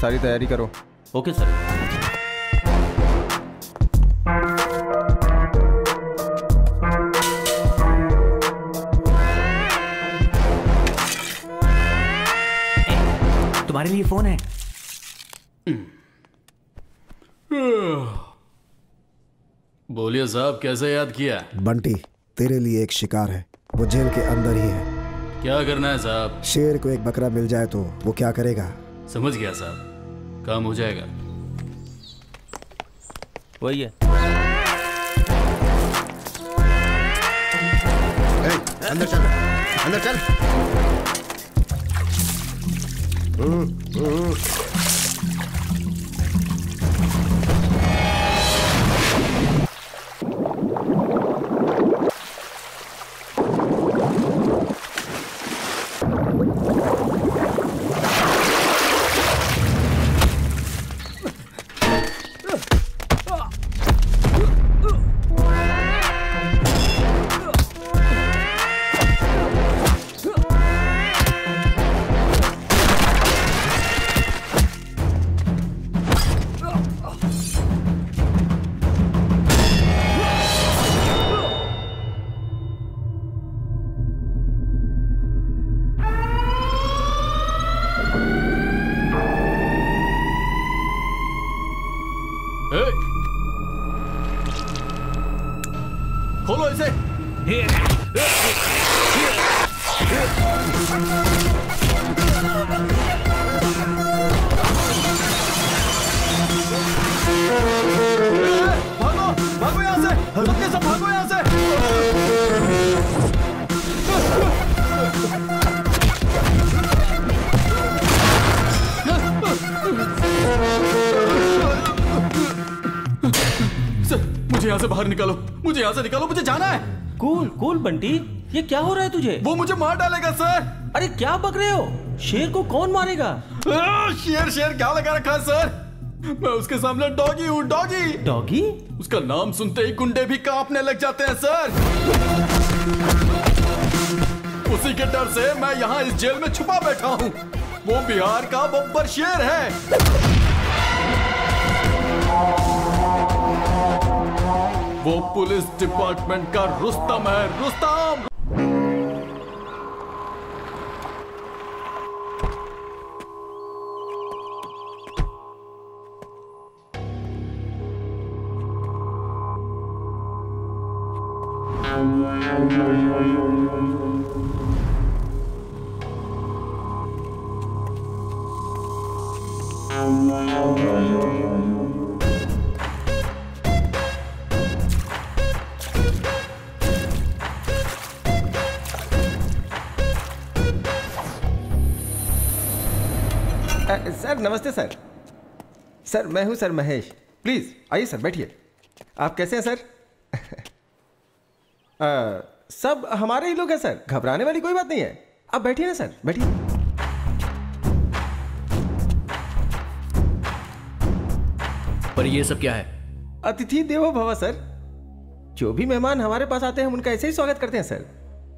सारी तैयारी करो। Okay sir. तुम्हारे लिए फ़ोन है। बोलिए साहब कैसे याद किया? बंटी तेरे लिए एक शिकार है। वो जेल के अंदर ही है। क्या करना है साहब? शेर को एक बकरा मिल जाए तो वो क्या करेगा? समझ गया साहब। काम हो जाएगा। वही है। अंदर चल अंदर चल। तुझे? वो मुझे मार डालेगा सर। अरे क्या बक रहे हो? शेर को कौन मारेगा? आ, शेर शेर क्या लगा रखा है सर? मैं उसके सामने डॉगी हूँ डॉगी। डॉगी? उसका नाम सुनते ही गुंडे भी कांपने लग जाते हैं सर। उसी के डर से मैं यहाँ इस जेल में छुपा बैठा हूँ। वो बिहार का बब्बर शेर है। वो पुलिस डिपार्टमेंट का रुस्तम है रुस्तम सर नमस्ते सर। सर मैं हूँ सर महेश। प्लीज़ आइए सर बैठिए। आप कैसे हैं सर? अ, सब हमारे ही लोग हैं सर। घबराने वाली कोई बात नहीं है। आप बैठिए ना सर बैठिए। पर ये सब क्या है? अतिथि देवो भव सर। जो भी मेहमान हमारे पास आते हैं हम उनका ऐसे ही स्वागत करते हैं सर।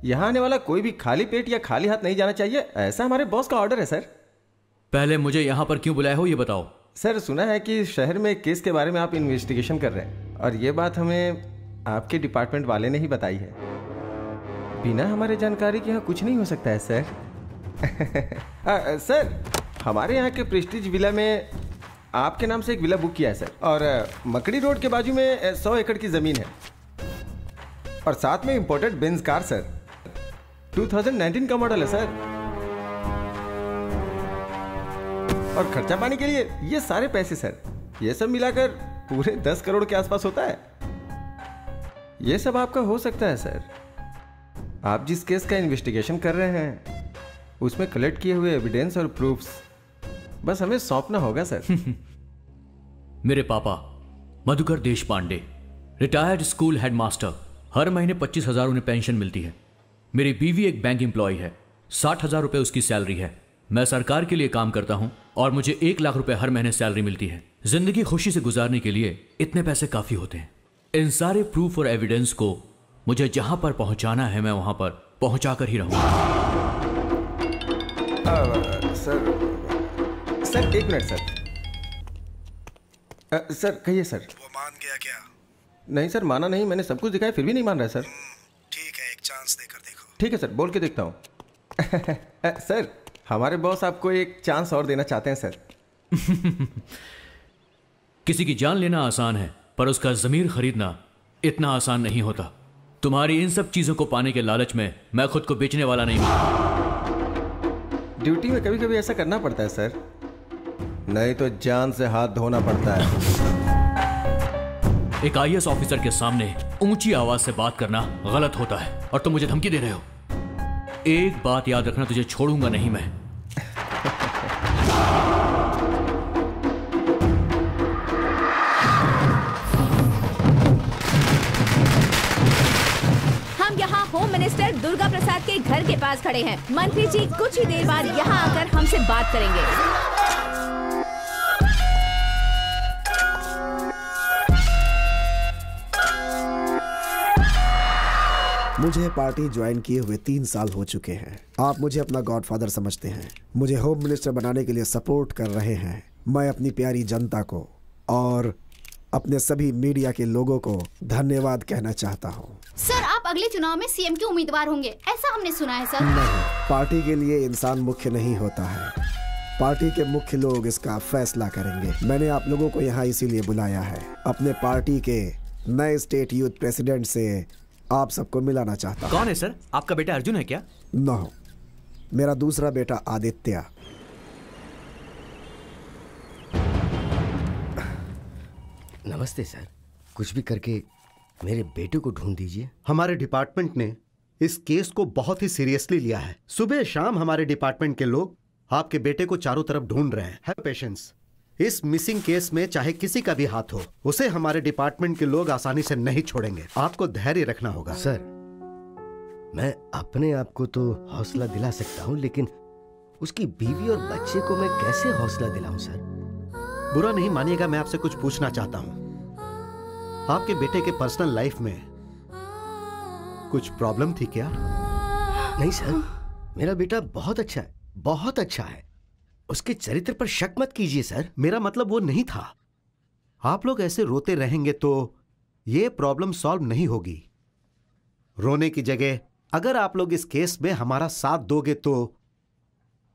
यहाँ आने वाला कोई भी खाली पेट या खाली हाथ नहीं जाना चाहिए ऐसा हमारे बॉस का ऑर्डर है सर। पहले मुझे यहाँ पर क्यों बुलाया हो ये बताओ। सर सुना है कि शहर में केस के बारे में आप इन्वेस्टिगेशन कर रहे हैं और ये बात हमें आपके डिपार्टमेंट वाले ने ही बताई है। बिना हमारे जानकारी के यहाँ कुछ नहीं हो सकता है सर। आ, सर हमारे यहाँ के प्रेस्टीज विला में आपके नाम से एक विला बुक किया है, सर। और मकड़ी रोड के बाजू में सौ एकड़ की ज़मीन है। और साथ में इम्पोर्टेड बेंज कार सर। 2019 का मॉडल है, सर। और खर्चा पानी के लिए ये सारे पैसे, सर। ये सब मिलाकर पूरे दस करोड़ के आसपास होता है। ये सब आपका हो सकता है, सर। आप जिस केस का इन्वेस्टिगेशन कर रहे हैं, उसमें कलेक्ट किए हुए एविडेंस और प्रूफ्स बस हमें सौंपना होगा सर। मेरे पापा Madhukar Deshpande retired school headmaster हर महीने पच्चीस हज़ार उन्हें पेंशन मिलती है। मेरी बीवी एक बैंक एम्प्लॉय है साठ हज़ार रुपये उसकी सैलरी है। मैं सरकार के लिए काम करता हूँ और मुझे एक लाख रुपए हर महीने सैलरी मिलती है। ज़िंदगी खुशी से गुजारने के लिए इतने पैसे काफ़ी होते हैं। इन सारे प्रूफ और एविडेंस को मुझे जहाँ पर पहुंचाना है मैं वहाँ पर पहुँचा कर ही रहूँगा। सर सर एक मिनट सर। अ, सर कहिए सर। वो मान गया क्या? नहीं सर माना नहीं मैंने सब कुछ दिखाया फिर भी नहीं मान रहा सर। ठीक है एक चांस देकर देखो। ठीक है सर बोल के देखता हूँ। सर हमारे बॉस आपको एक चांस और देना चाहते हैं सर। किसी की जान लेना आसान है पर उसका जमीर खरीदना इतना आसान नहीं होता। तुम्हारी इन सब चीज़ों को पाने के लालच में मैं खुद को बेचने वाला नहीं हूँ। ड्यूटी में कभी कभी ऐसा करना पड़ता है सर। नहीं तो जान से हाथ धोना पड़ता है। एक आई ऑफिसर के सामने ऊँची आवाज़ से बात करना गलत होता है। और तुम मुझे धमकी दे रहे हो। एक बात याद रखना तुझे छोड़ूँगा नहीं मैं। हम यहाँ होम मिनिस्टर दुर्गा प्रसाद के घर के पास खड़े हैं। मंत्री जी कुछ ही देर बाद यहाँ आकर हमसे बात करेंगे। मुझे पार्टी ज्वाइन किए हुए तीन साल हो चुके हैं। आप मुझे अपना गॉडफादर समझते हैं। मुझे होम मिनिस्टर बनाने के लिए सपोर्ट कर रहे हैं। मैं अपनी प्यारी जनता को और अपने सभी मीडिया के लोगों को धन्यवाद कहना चाहता हूँ। सर आप अगले चुनाव में सीएम के उम्मीदवार होंगे। ऐसा हमने सुना है सर। नहीं पार्टी के लिए इंसान मुख्य नहीं होता है। पार्टी के मुख्य लोग इसका फैसला करेंगे। मैंने आप लोगों को यहाँ इसीलिए बुलाया है। अपने पार्टी के नए स्टेट यूथ प्रेसिडेंट से आप सबको मिलाना चाहता कौन है सर? आपका बेटा अर्जुन है क्या? नो मेरा दूसरा बेटा आदित्य। नमस्ते सर। कुछ भी करके मेरे बेटे को ढूंढ दीजिए। हमारे डिपार्टमेंट ने इस केस को बहुत ही सीरियसली लिया है। सुबह शाम हमारे डिपार्टमेंट के लोग आपके बेटे को चारों तरफ़ ढूंढ रहे हैं। है पेशेंस इस मिसिंग केस में चाहे किसी का भी हाथ हो उसे हमारे डिपार्टमेंट के लोग आसानी से नहीं छोड़ेंगे। आपको धैर्य रखना होगा। सर मैं अपने आप को तो हौसला दिला सकता हूँ लेकिन उसकी बीवी और बच्चे को मैं कैसे हौसला दिलाऊं सर? बुरा नहीं मानिएगा मैं आपसे कुछ पूछना चाहता हूँ। आपके बेटे के पर्सनल लाइफ में कुछ प्रॉब्लम थी क्या? नहीं सर। मेरा बेटा बहुत अच्छा है बहुत अच्छा है। उसके चरित्र पर शक मत कीजिए सर। मेरा मतलब वो नहीं था। आप लोग ऐसे रोते रहेंगे तो ये प्रॉब्लम सॉल्व नहीं होगी। रोने की जगह अगर आप लोग इस केस में हमारा साथ दोगे तो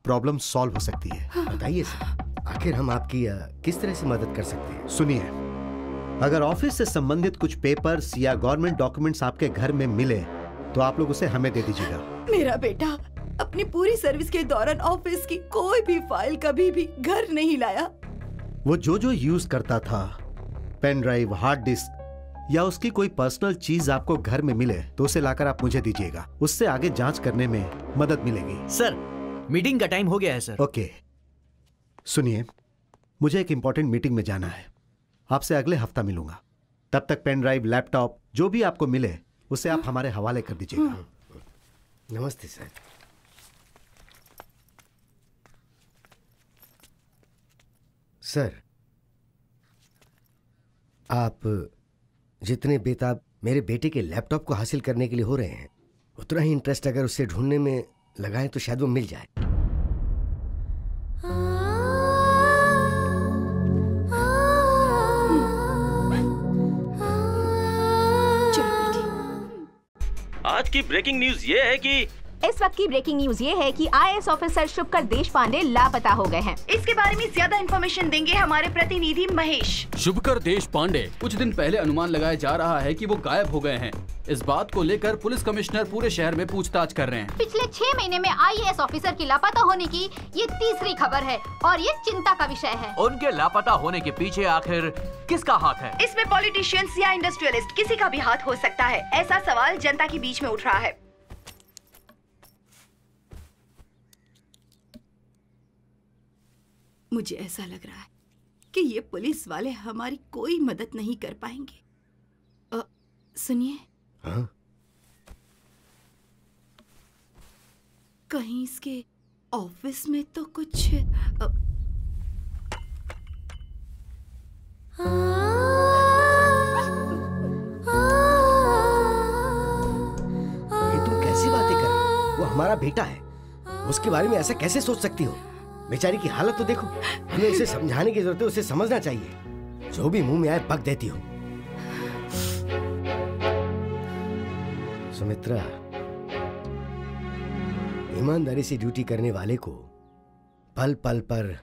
प्रॉब्लम सॉल्व हो सकती है। बताइए सर। आखिर हम आपकी अ, किस तरह से मदद कर सकते हैं? सुनिए। अगर ऑफ़िस से संबंधित कुछ पेपर्स या गवर्नमेंट डॉक्यूमेंट्स आपके घर में मिले तो आप लोग उसे हमें दे दीजिएगा। मेरा बेटा अपनी पूरी सर्विस के दौरान ऑफ़िस की कोई भी फ़ाइल कभी भी घर नहीं लाया। वो जो जो यूज़ करता था पेन ड्राइव हार्ड डिस्क या उसकी कोई पर्सनल चीज़ आपको घर में मिले तो उसे लाकर आप मुझे दीजिएगा। उससे आगे जाँच करने में मदद मिलेगी। सर मीटिंग का टाइम हो गया है सर। ओके। सुनिए मुझे एक इंपॉर्टेंट मीटिंग में जाना है। आपसे अगले हफ़्ता मिलूँगा। तब तक पेन ड्राइव लैपटॉप जो भी आपको मिले उसे आप हमारे हवाले कर दीजिएगा। नमस्ते सर। सर आप जितने बेताब मेरे बेटे के लैपटॉप को हासिल करने के लिए हो रहे हैं उतना ही इंटरेस्ट अगर उसे ढूँढने में लगाएँ तो शायद वो मिल जाए। आज की ब्रेकिंग न्यूज़ ये है कि इस वक्त की ब्रेकिंग न्यूज़ ये है कि आईएएस ऑफिसर शुभकर देश पांडे लापता हो गए हैं। इसके बारे में ज़्यादा इन्फॉर्मेशन देंगे हमारे प्रतिनिधि महेश। शुभकर देश पांडे कुछ दिन पहले अनुमान लगाया जा रहा है कि वो गायब हो गए हैं। इस बात को लेकर पुलिस कमिश्नर पूरे शहर में पूछताछ कर रहे हैं। पिछले छह महीने में आईएएस ऑफिसर की लापता होने की ये तीसरी खबर है और ये चिंता का विषय है। उनके लापता होने के पीछे आखिर किसका हाथ है? इसमें पॉलिटिशियंस या इंडस्ट्रियलिस्ट किसी का भी हाथ हो सकता है। ऐसा सवाल जनता के बीच में उठ रहा है। मुझे ऐसा लग रहा है कि ये पुलिस वाले हमारी कोई मदद नहीं कर पाएँगे। सुनिए। हाँ। कहीं इसके ऑफ़िस में तो कुछ ये तुम कैसी बातें कर रही हो? वो हमारा बेटा है। उसके बारे में ऐसा कैसे सोच सकती हो? बेचारी की हालत तो देखो। हमें उसे समझाने की ज़रूरत है उसे समझना चाहिए। जो भी मुँह में आए पक देती हो। सुमित्रा ईमानदारी से ड्यूटी करने वाले को पल पल पर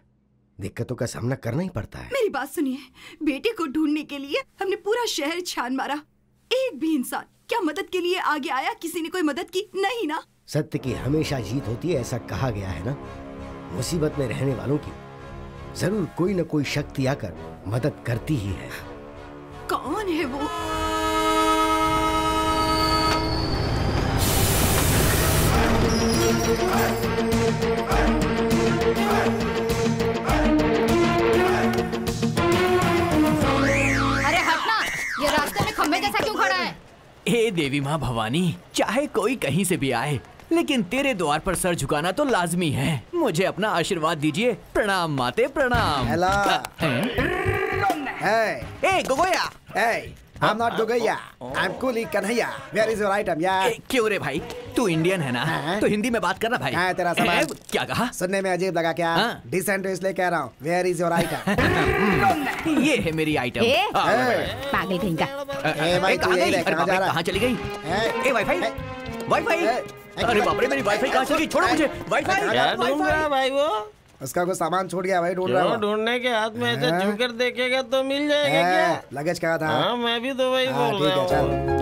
दिक्कतों का सामना करना ही पड़ता है। मेरी बात सुनिए। बेटे को ढूँढने के लिए हमने पूरा शहर छान मारा। एक भी इंसान क्या मदद के लिए आगे आया? किसी ने कोई मदद की? नहीं ना। सत्य की हमेशा जीत होती है ऐसा कहा गया है ना? मुसीबत में रहने वालों की ज़रूर कोई न कोई शक्ति आकर मदद करती ही है। कौन है वो? अरे हटना! ये रास्ते में खंभे जैसा क्यों खड़ा है? हे देवी माँ भवानी चाहे कोई कहीं से भी आए लेकिन तेरे द्वार पर सर झुकाना तो लाजमी है। मुझे अपना आशीर्वाद दीजिए। प्रणाम माते प्रणाम। ए गोगोया। Hey, I'm not Gogaya. I'm Kuli Kanhaiya. Where is your item, yeah? ए, क्यों रे भाई? तू इंडियन है ना? हाँ। तो हिंदी में बात करना भाई। हाँ, तेरा सवाल। क्या कहा? सुनने में अजीब लगा क्या? हाँ। डिसेंट इसलिए कह रहा हूँ। वेयर इज़ योर आइटम ये है मेरी आइटम ए, पागल कहीं चली गई? है ए वाईफाई। वाईफाई अरे बाप रे मेरी वाईफाई कहाँ चली गई? छोड़ो मुझे। वाईफाई क्या ढूंढ भाई वो? उसका कुछ सामान छूट गया भाई ढूंढ रहा क्यों हूँ ढूँढने के हाथ में ऐसे हाँ। झुकर देखेगा तो मिल जाएगा क्या? लगेज कहा था? हाँ मैं भी तो वही हाँ, बोल रहा है हूँ।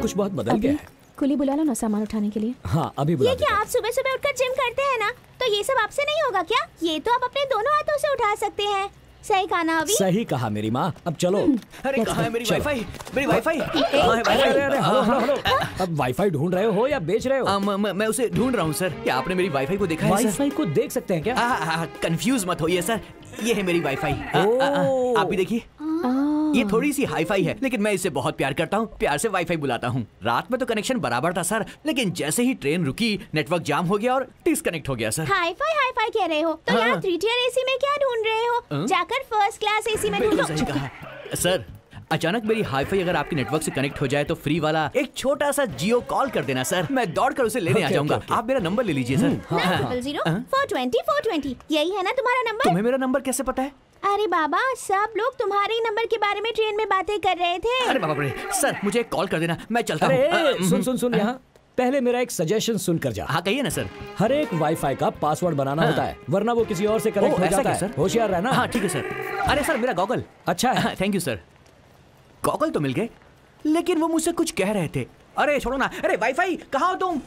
कुछ बहुत बदल गया है। कुली बुला लो ना सामान उठाने के लिए। हाँ अभी बुला ये क्या आप सुबह सुबह उठकर जिम करते हैं ना? तो ये सब आपसे नहीं होगा क्या? ये तो आप अपने दोनों हाथों से उठा सकते हैं। सही कहा ना अभी? सही कहा मेरी माँ। अब चलो। अरे कहाँ है मेरी वाईफाई मेरी वाईफाई है वाईफाई हेलो अब वाईफाई ढूंढ रहे हो या बेच रहे हो? आ, म- म- मैं उसे ढूंढ रहा हूँ सर। क्या आपने मेरी वाईफाई को देखा है वाईफाई को देख सकते हैं क्या? कंफ्यूज मत होइए सर। ये है मेरी वाईफाई। आप भी देखिए। ये थोड़ी सी हाईफाई है लेकिन मैं इसे बहुत प्यार करता हूँ प्यार से वाईफाई बुलाता हूँ। रात में तो कनेक्शन बराबर था सर लेकिन जैसे ही ट्रेन रुकी नेटवर्क जाम हो गया और डिस्कनेक्ट हो गया sir. Hi fi hi fi कह रहे हो? तो हाँ। यहाँ थ्री टीयर एसी में क्या ढूंढ रहे हो? हाँ? जाकर फ़र्स्ट क्लास एसी में ढूंढो। सर अचानक मेरी हाईफाई अगर आपके नेटवर्क से कनेक्ट हो जाए तो फ्री वाला एक छोटा सा जियो कॉल कर देना सर। मैं दौड़ कर उसे लेने okay, आ जाऊँगा। Okay, okay. आप मेरा नंबर ले लीजिए सर। ट्रिपल ज़ीरो हाँ? फोर ट्वेंटी फोर ट्वेंटी यही है ना तुम्हारा नंबर? तुम्हें मेरा नंबर कैसे पता है? अरे बाबा सब लोग तुम्हारे ही नंबर के बारे में ट्रेन में बातें कर रहे थे। अरे बाबा रे सर मुझे एक कॉल कर देना मैं चलता अरे हूँ। सुन सुन सुन यहाँ। पहले मेरा एक सजेशन सुन कर जा। हाँ कहिए ना सर। हर एक वाईफाई का पासवर्ड बनाना हाँ। होता है वरना वो किसी और से कनेक्ट हो जाता है। सर? होशियार रहना। हाँ ठीक है सर। अरे सर मेरा गॉगल अच्छा है। थैंक यू सर गॉगल तो मिल गए लेकिन वो मुझसे कुछ कह रहे थे। अरे छोड़ो ना। अरे वाईफाई कहाँ हो तुम?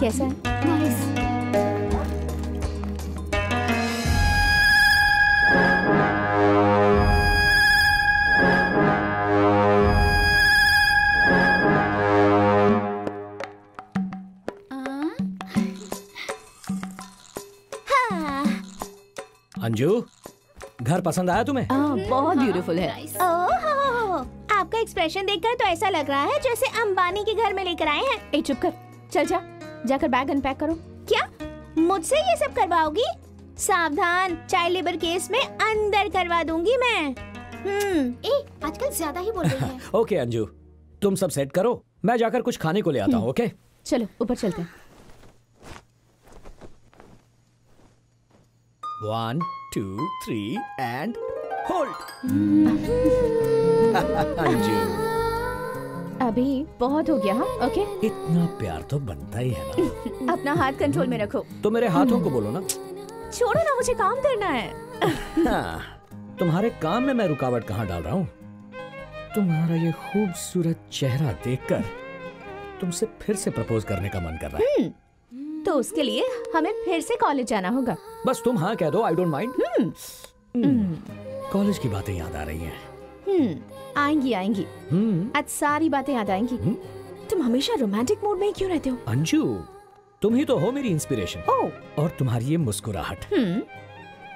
कैसा है? हाँ अंजू घर पसंद आया तुम्हें? हाँ, बहुत ब्यूटीफुल है। ओह आपका एक्सप्रेशन देखकर तो ऐसा लग रहा है जैसे अंबानी के घर में लेकर आए हैं। ए चुप कर। चल जा। जाकर बैग अनपैक करो। क्या? मुझसे ये सब करवाओगी? सावधान चाइल्ड लेबर केस में अंदर करवा दूँगी मैं। हम्म। ए आजकल ज़्यादा ही बोल रही है। ओके अंजू। तुम सब सेट करो। मैं जाकर कुछ खाने को ले आता हूँ ओके? चलो ऊपर चलते हैं। One two three and hold Anju. अभी बहुत हो गया हाँ ओके? इतना प्यार तो बनता ही है ना। अपना हाथ कंट्रोल में रखो। तो मेरे हाथों को बोलो ना। छोड़ो ना मुझे काम करना है। हाँ, तुम्हारे काम में मैं रुकावट कहाँ डाल रहा हूँ? तुम्हारा ये खूबसूरत चेहरा देखकर तुमसे फिर से प्रपोज करने का मन कर रहा है। हम्म, तो उसके लिए हमें फिर से कॉलेज जाना होगा। बस तुम हाँ कह दो आई डोंट माइंड कॉलेज की बातें याद आ रही हैं। हम्म, आएँगी आएँगी। हम्म। आज सारी बातें याद आएँगी। तुम हमेशा रोमांटिक मूड में ही क्यों रहते हो? अंजू तुम ही तो हो मेरी इंस्पिरेशन ओह और तुम्हारी ये मुस्कुराहट। हम्म।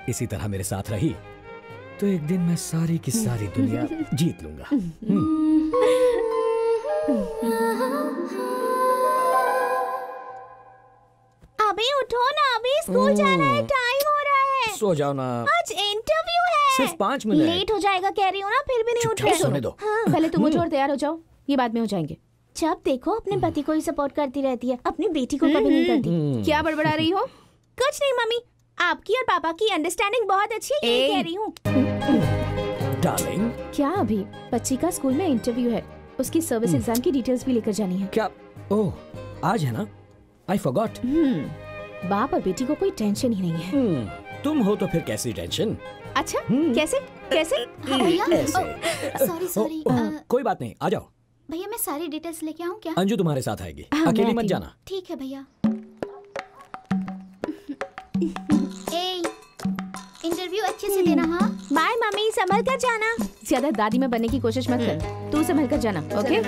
इसी तरह मेरे साथ रही। तो एक दिन मैं सारी की सारी दुनिया जीत लूँगा। अभी उठो ना अभी स्कूल जाना है टाइम हो रहा है। सो जाओ ना। आज इंटरव्यू सिर्फ़ पाँच मिनट। लेट हो जाएगा कह रही हूँ ना फिर भी नहीं उठ रहे। सोने दो। हाँ, पहले तुम उठो और तैयार हो जाओ। ये बाद में हो जाएँगे। जब देखो अपने पति को ही सपोर्ट करती रहती है अपनी बेटी को कभी नहीं करती। हम्म। क्या बड़बड़ा रही हो? कुछ नहीं मम्मी। आपकी और पापा की अंडरस्टैंडिंग बहुत अच्छी है ये कह रही हूँ। डार्लिंग क्या अभी? बच्ची का स्कूल में इंटरव्यू है। उसकी सर्विस एग्ज़ाम की डिटेल्स भी लेकर जानी है। क्या? ओह आज है ना? I forgot hmm. बाप और बेटी को कोई टेंशन ही नहीं है। तुम हो तो फिर कैसी टेंशन अच्छा कैसे? कैसे? हाँ, भैया। सॉरी सॉरी कोई बात नहीं आ जाओ। भैया मैं सारी डिटेल्स लेके आऊँ क्या? अंजू तुम्हारे साथ आएगी। हाँ, अकेली मत जाना। ठीक है भैया। इंटरव्यू अच्छे से देना हाँ? बाय मम्मी संभल कर जाना। ज़्यादा दादी में बनने की कोशिश मत कर। तू संभल कर जाना ओके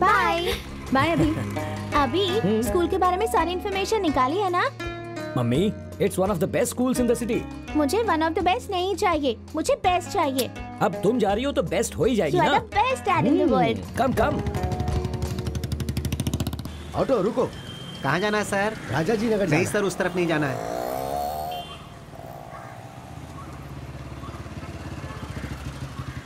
बाय बाय अभी। अभी स्कूल के बारे में सारी इन्फॉर्मेशन निकाली है ना? Mummy it's one of the best schools in the city मुझे वन ऑफ़ द बेस्ट नहीं चाहिए। मुझे बेस्ट चाहिए। अब तुम जा रही हो तो बेस्ट हो ही जाएगी ना? Best in the world come come auto रुको। कहाँ जाना है सर? राजा जी नगर नहीं सर उस तरफ़ नहीं जाना है।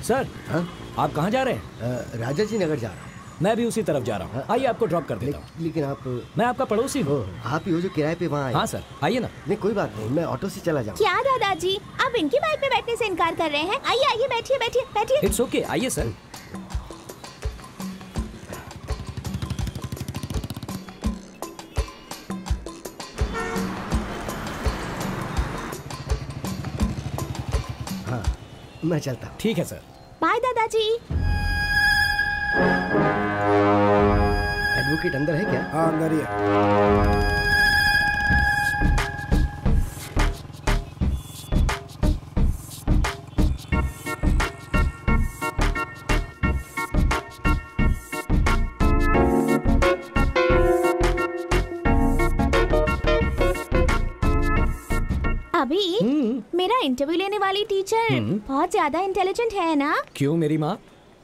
सर हाँ? आप कहाँ जा रहे हैं? राजा जी नगर जा रहा मैं भी उसी तरफ़ जा रहा हूँ। आइए आपको ड्रॉप कर देता हूँ। ले- लेकिन आप मैं आपका पड़ोसी हूँ। आप ही हो जो किराए पे वहाँ हाँ सर। आइए ना। नहीं कोई बात नहीं मैं ऑटो से चला जाऊँ क्या दादाजी? आप इनकी बाइक पे बैठने से इनकार कर रहे हैं? आइए आइए बैठिए बैठिए बैठिए। इट्स ओके आइए सर। हाँ मैं चलता ठीक है सर। बाय दादाजी। एडवोकेट अंदर है क्या? हाँ अंदर ही है। अभी मेरा इंटरव्यू लेने वाली टीचर बहुत ज़्यादा इंटेलिजेंट है ना? क्यों मेरी माँ?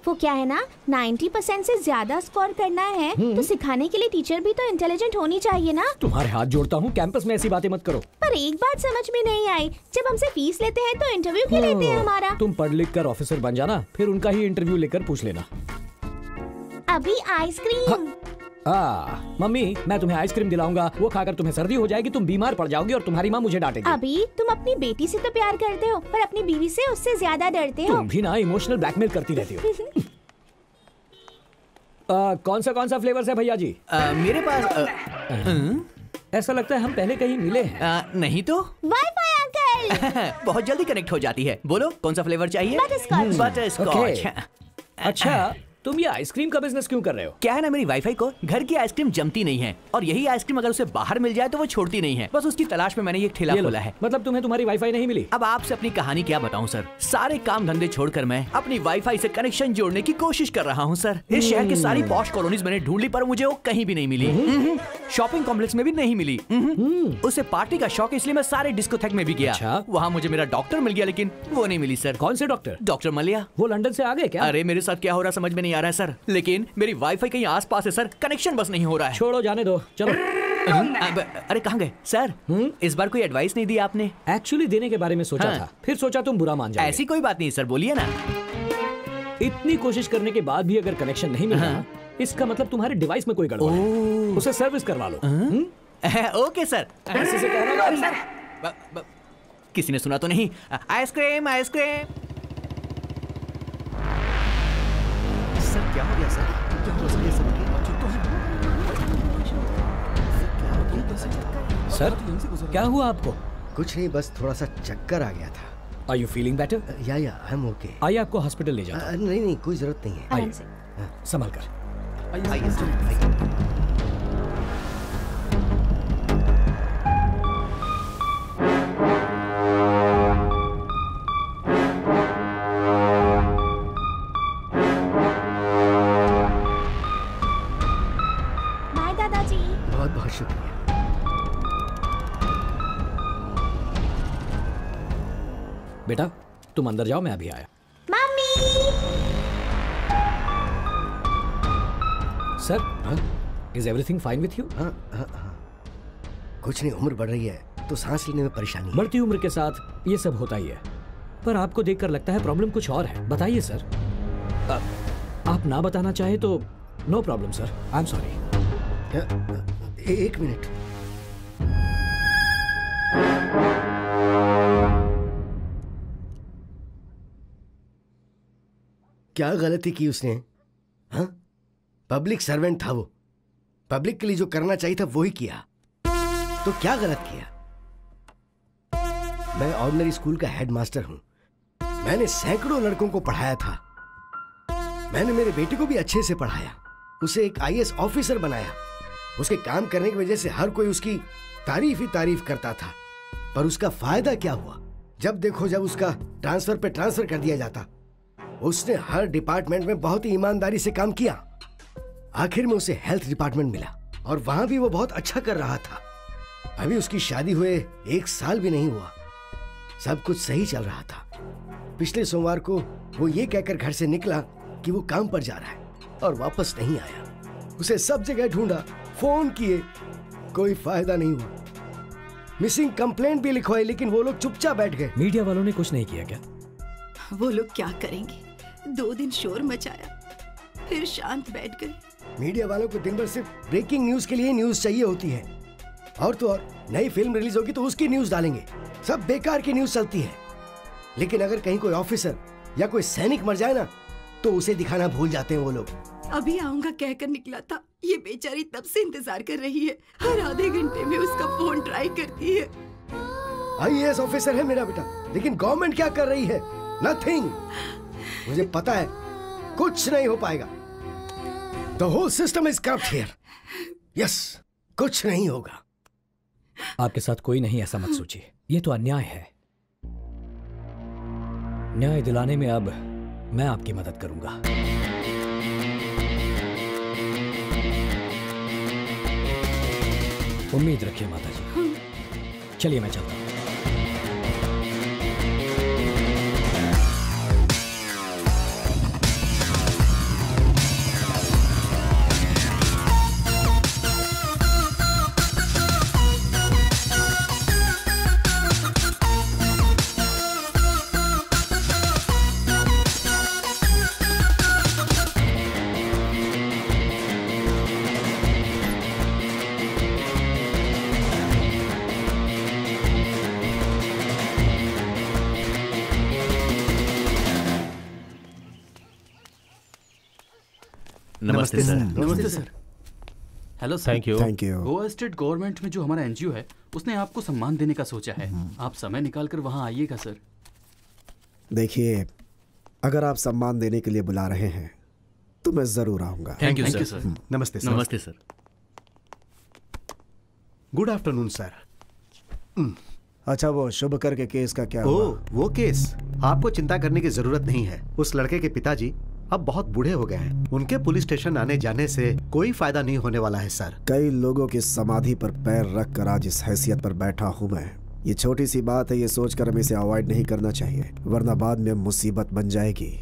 वो क्या है ना 90 परसेंट ऐसी ज़्यादा स्कोर करना है तो सिखाने के लिए टीचर भी तो इंटेलिजेंट होनी चाहिए ना। तुम्हारे हाथ जोड़ता हूँ कैंपस में ऐसी बातें मत करो। पर एक बात समझ में नहीं आई जब हमसे फ़ीस लेते हैं तो इंटरव्यू क्यों लेते हैं हमारा? तुम पढ़ लिख कर ऑफिसर बन जाना फिर उनका ही इंटरव्यू लेकर पूछ लेना। अभी आइसक्रीम आ, मम्मी मैं तुम्हें आइसक्रीम दिलाऊँगा। वो खाकर तुम्हें सर्दी हो जाएगी तुम बीमार पड़ जाओगी और तुम्हारी माँ मुझे डांटेगी। अभी तुम अपनी बेटी से तो प्यार करते हो पर अपनी बीवी से उससे ज़्यादा डरते हो। तुम भी ना इमोशनल ब्लैकमेल करती रहती हो। आ, कौन सा कौन सा फ्लेवर है भैया जी? आ, मेरे पास आ, ऐसा लगता है हम पहले कहीं मिले हैं। आ, नहीं तो? वाईफाई अंकल बहुत जल्दी कनेक्ट हो जाती है। बोलो कौन सा फ्लेवर चाहिए. Butter Okay. अच्छा तुम ये आइसक्रीम का बिज़नेस क्यों कर रहे हो? क्या है ना मेरी वाईफाई को? घर की आइसक्रीम जमती नहीं है। और यही आइसक्रीम अगर उसे बाहर मिल जाए तो वो छोड़ती नहीं है। बस उसकी तलाश में मैंने ये ठेला खोला है। मतलब तुम्हें तुम्हारी वाईफाई नहीं मिली? अब आपसे अपनी कहानी क्या बताऊँ सर? सारे काम धंधे छोड़कर मैं अपनी वाईफाई से कनेक्शन जोड़ने की कोशिश कर रहा हूँ सर। इस शहर की सारी पॉश कॉलोनीज मैंने ढूंढ ली पर मुझे वो कहीं भी नहीं मिली। शॉपिंग कॉम्प्लेक्स में भी नहीं मिली। उसे पार्टी का शौक इसलिए मैं सारे डिस्कोथेक में भी गया। अच्छा। वहाँ मुझे मेरा डॉक्टर मिल गया लेकिन वो नहीं मिली सर। कौन से डॉक्टर डॉक्टर मलिया। वो लंदन से आ गए क्या? अरे मेरे साथ क्या हो रहा समझ में नहीं आ रहा है सर। लेकिन मेरी वाईफाई कहीं आसपास है सर। कनेक्शन बस नहीं हो रहा है। छोड़ो जाने दो। चलो। अरे कहाँ गए? सर हुँ? इस बार कोई एडवाइस नहीं दी आपने? एक्चुअली देने के बारे में सोचा हाँ। था। फिर सोचा तुम बुरा मान जाओगे। ऐसी कोई बात नहीं सर। बोलिए ना। इतनी कोशिश करने के बाद भी अगर कनेक्शन नहीं मिला हाँ। इसका मतलब तुम्हारे डिवाइस में कोई गड़बड़ है। उसे सर्विस करवा लो। हम्म? Okay sir. ऐसे से कहना किसी ने सुना तो नहीं। Ice cream ice cream. सर क्या हुआ आपको? कुछ नहीं बस थोड़ा सा चक्कर आ गया था। आर यू फीलिंग बेटर या या आई एम ओके आइए आपको हॉस्पिटल ले जाता नहीं नहीं कोई ज़रूरत नहीं है। संभाल कर। आइए आइए। अंदर जाओ मैं अभी आया। Mummy! Sir is everything fine with you हाँ हाँ हाँ। कुछ नहीं उम्र बढ़ रही है तो सांस लेने में परेशानी बढ़ती उम्र के साथ ये सब होता ही है। पर आपको देखकर लगता है प्रॉब्लम कुछ और है। बताइए सर। अ, आप ना बताना चाहे तो no problem sir. I am sorry एक मिनट। क्या गलती की उसने? हाँ? पब्लिक सर्वेंट था वो। पब्लिक के लिए जो करना चाहिए था वो ही किया। तो क्या गलत किया? मैं ऑर्डिनरी स्कूल का हेडमास्टर हूँ। मैंने सैकड़ों लड़कों को पढ़ाया था। मैंने मेरे बेटे को भी अच्छे से पढ़ाया। उसे एक आईएएस ऑफिसर बनाया। उसके काम करने की वजह से हर कोई उसकी तारीफ़ ही तारीफ़ करता था। पर उसका फ़ायदा क्या हुआ? जब देखो जब उसका ट्रांसफ़र पे ट्रांसफ़र कर दिया जाता। उसने हर डिपार्टमेंट में बहुत ही ईमानदारी से काम किया। आखिर में उसे हेल्थ डिपार्टमेंट मिला और वहाँ भी वो बहुत अच्छा कर रहा था। अभी उसकी शादी हुए एक साल भी नहीं हुआ। सब कुछ सही चल रहा था। पिछले सोमवार को वो ये कहकर घर से निकला कि वो काम पर जा रहा है और वापस नहीं आया। उसे सब जगह ढूंढा फ़ोन किए कोई फ़ायदा नहीं हुआ। मिसिंग कंप्लेंट भी लिखवाई लेकिन वो लोग चुपचाप बैठ गए। मीडिया वालों ने कुछ नहीं किया क्या? वो लोग क्या करेंगे? दो दिन शोर मचाया। फिर शांत बैठ गए मीडिया वालों को दिन भर सिर्फ़ ब्रेकिंग न्यूज़ के लिए न्यूज़ चाहिए होती है। और तो और नई फ़िल्म रिलीज़ होगी तो उसकी न्यूज़ डालेंगे। सब बेकार की न्यूज़ चलती है। लेकिन अगर कहीं कोई ऑफिसर या कोई सैनिक मर जाए ना तो उसे दिखाना भूल जाते हैं वो लोग। अभी आऊँगा कहकर निकला था ये बेचारी तब से इंतज़ार कर रही है। हर आधे घंटे में उसका फ़ोन ट्राई करती है। आईएएस ऑफिसर है मेरा बेटा लेकिन गवर्नमेंट क्या कर रही है? नथिंग मुझे पता है, कुछ नहीं हो पाएगा। The whole system is corrupt here yes कुछ नहीं होगा। आपके साथ कोई नहीं, ऐसा मत सोचिए। ये तो अन्याय है। न्याय दिलाने में अब मैं आपकी मदद करूँगा। उम्मीद रखिए माता जी चलिए मैं चलता हूँ। नमस्ते सर। नमस्ते sir. Hello sir. Thank you. Thank you. Goa state government में जो हमारा एनजीओ है उसने आपको सम्मान देने का सोचा है। आप समय निकाल कर वहाँ आइएगा सर। देखिए अगर आप सम्मान देने के लिए बुला रहे हैं तो मैं ज़रूर आऊँगा। Thank you sir. नमस्ते सर नमस्ते, सर। गुड आफ्टरनून सर अच्छा वो शुभ कर के केस का क्या ओ हुआ? वो केस आपको चिंता करने की ज़रूरत नहीं है। उस लड़के के पिताजी अब बहुत बूढ़े हो गए हैं। उनके पुलिस स्टेशन आने जाने से कोई फ़ायदा नहीं होने वाला है सर। कई लोगों की समाधि पर पैर रख कर आज इस हैसियत पर बैठा हूँ मैं। ये छोटी सी बात है ये सोचकर हमें इसे अवॉइड नहीं करना चाहिए वरना बाद में मुसीबत बन जाएगी।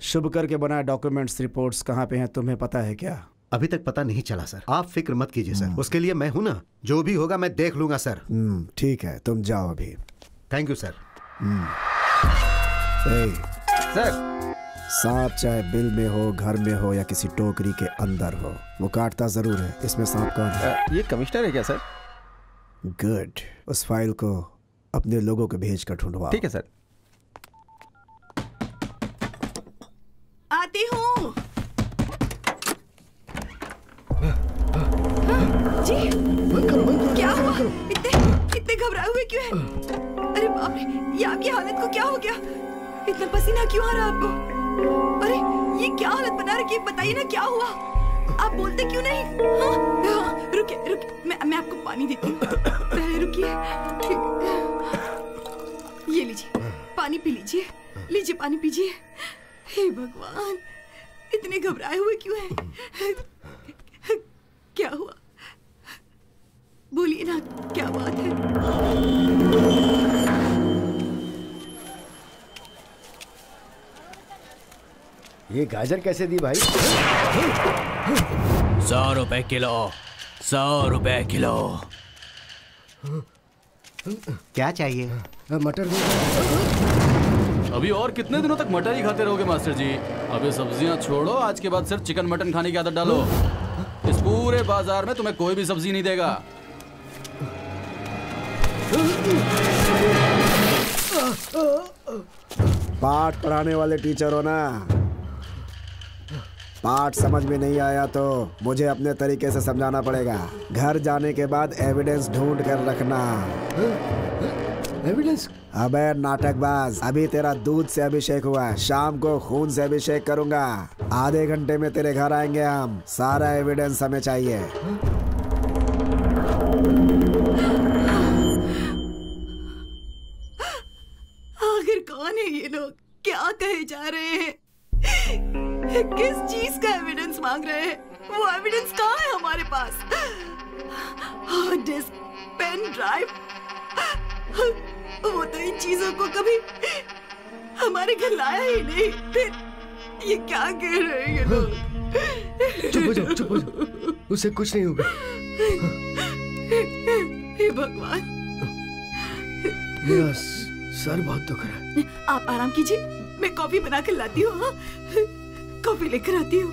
शुभ करके बनाए डॉक्यूमेंट्स रिपोर्ट्स कहाँ पे हैं तुम्हें पता है क्या? अभी तक पता नहीं चला सर। आप फ़िक्र मत कीजिए सर। उसके लिए मैं हूँ ना। जो भी होगा मैं देख लूँगा सर। हम्म ठीक है तुम जाओ अभी। थैंक यू सर सर सांप चाहे बिल में हो घर में हो या किसी टोकरी के अंदर हो वो काटता ज़रूर है। इसमें सांप कौन है? ये कमिश्नर है क्या सर? गुड उस फ़ाइल को अपने लोगों को भेज कर ढूंढवा ठीक है सर। आती हूँ। जी। क्या हुआ? इतने इतने घबराए हुए क्यों हैं? अरे बाप रे ये आपकी हालत को क्या हो गया? इतना पसीना क्यों आ रहा है आपको? अरे ये क्या हालत बना रखी बताइए ना क्या हुआ? आप बोलते क्यों नहीं? हाँ, हाँ, रुकिए रुकिए मैं मैं आपको पानी देती पहले रुकिए ये लीजिए पानी पी लीजिए लीजिए पानी पीजिए। हे भगवान इतने घबराए हुए क्यों हैं? क्या हुआ? बोलिए ना क्या बात है? ये गाजर कैसे दी भाई? सौ रुपए किलो सौ रुपए किलो। क्या चाहिए? मटर अभी और कितने दिनों तक मटर ही खाते रहोगे मास्टर जी? अभी सब्ज़ियाँ छोड़ो आज के बाद सिर्फ़ चिकन मटन खाने की आदत डालो। इस पूरे बाज़ार में तुम्हें कोई भी सब्ज़ी नहीं देगा। पाठ पढ़ाने वाले टीचर हो ना। पाठ समझ में नहीं आया तो मुझे अपने तरीके से समझाना पड़ेगा। घर जाने के बाद एविडेंस ढूंढ कर रखना। एविडेंस अबे नाटकबाज। अभी तेरा दूध से अभिषेक हुआ। है शाम को खून से अभिषेक करूँगा। आधे घंटे में तेरे घर आएँगे हम। सारा एविडेंस हमें चाहिए। एविडेंस कहाँ है हमारे पास। हार्ड डिस्क पेन ड्राइव वो तो इन चीज़ों को कभी हमारे घर लाया ही नहीं। फिर ये क्या कह रहे हैं ये लोग? चुप हो जाओ चुप हो जाओ। उससे कुछ नहीं होगा। हे भगवान। मेरा सर बहुत दुख रहा है। आप आराम कीजिए मैं कॉफ़ी बना कर लाती हूँ हाँ? कॉफ़ी लेकर आती हूँ।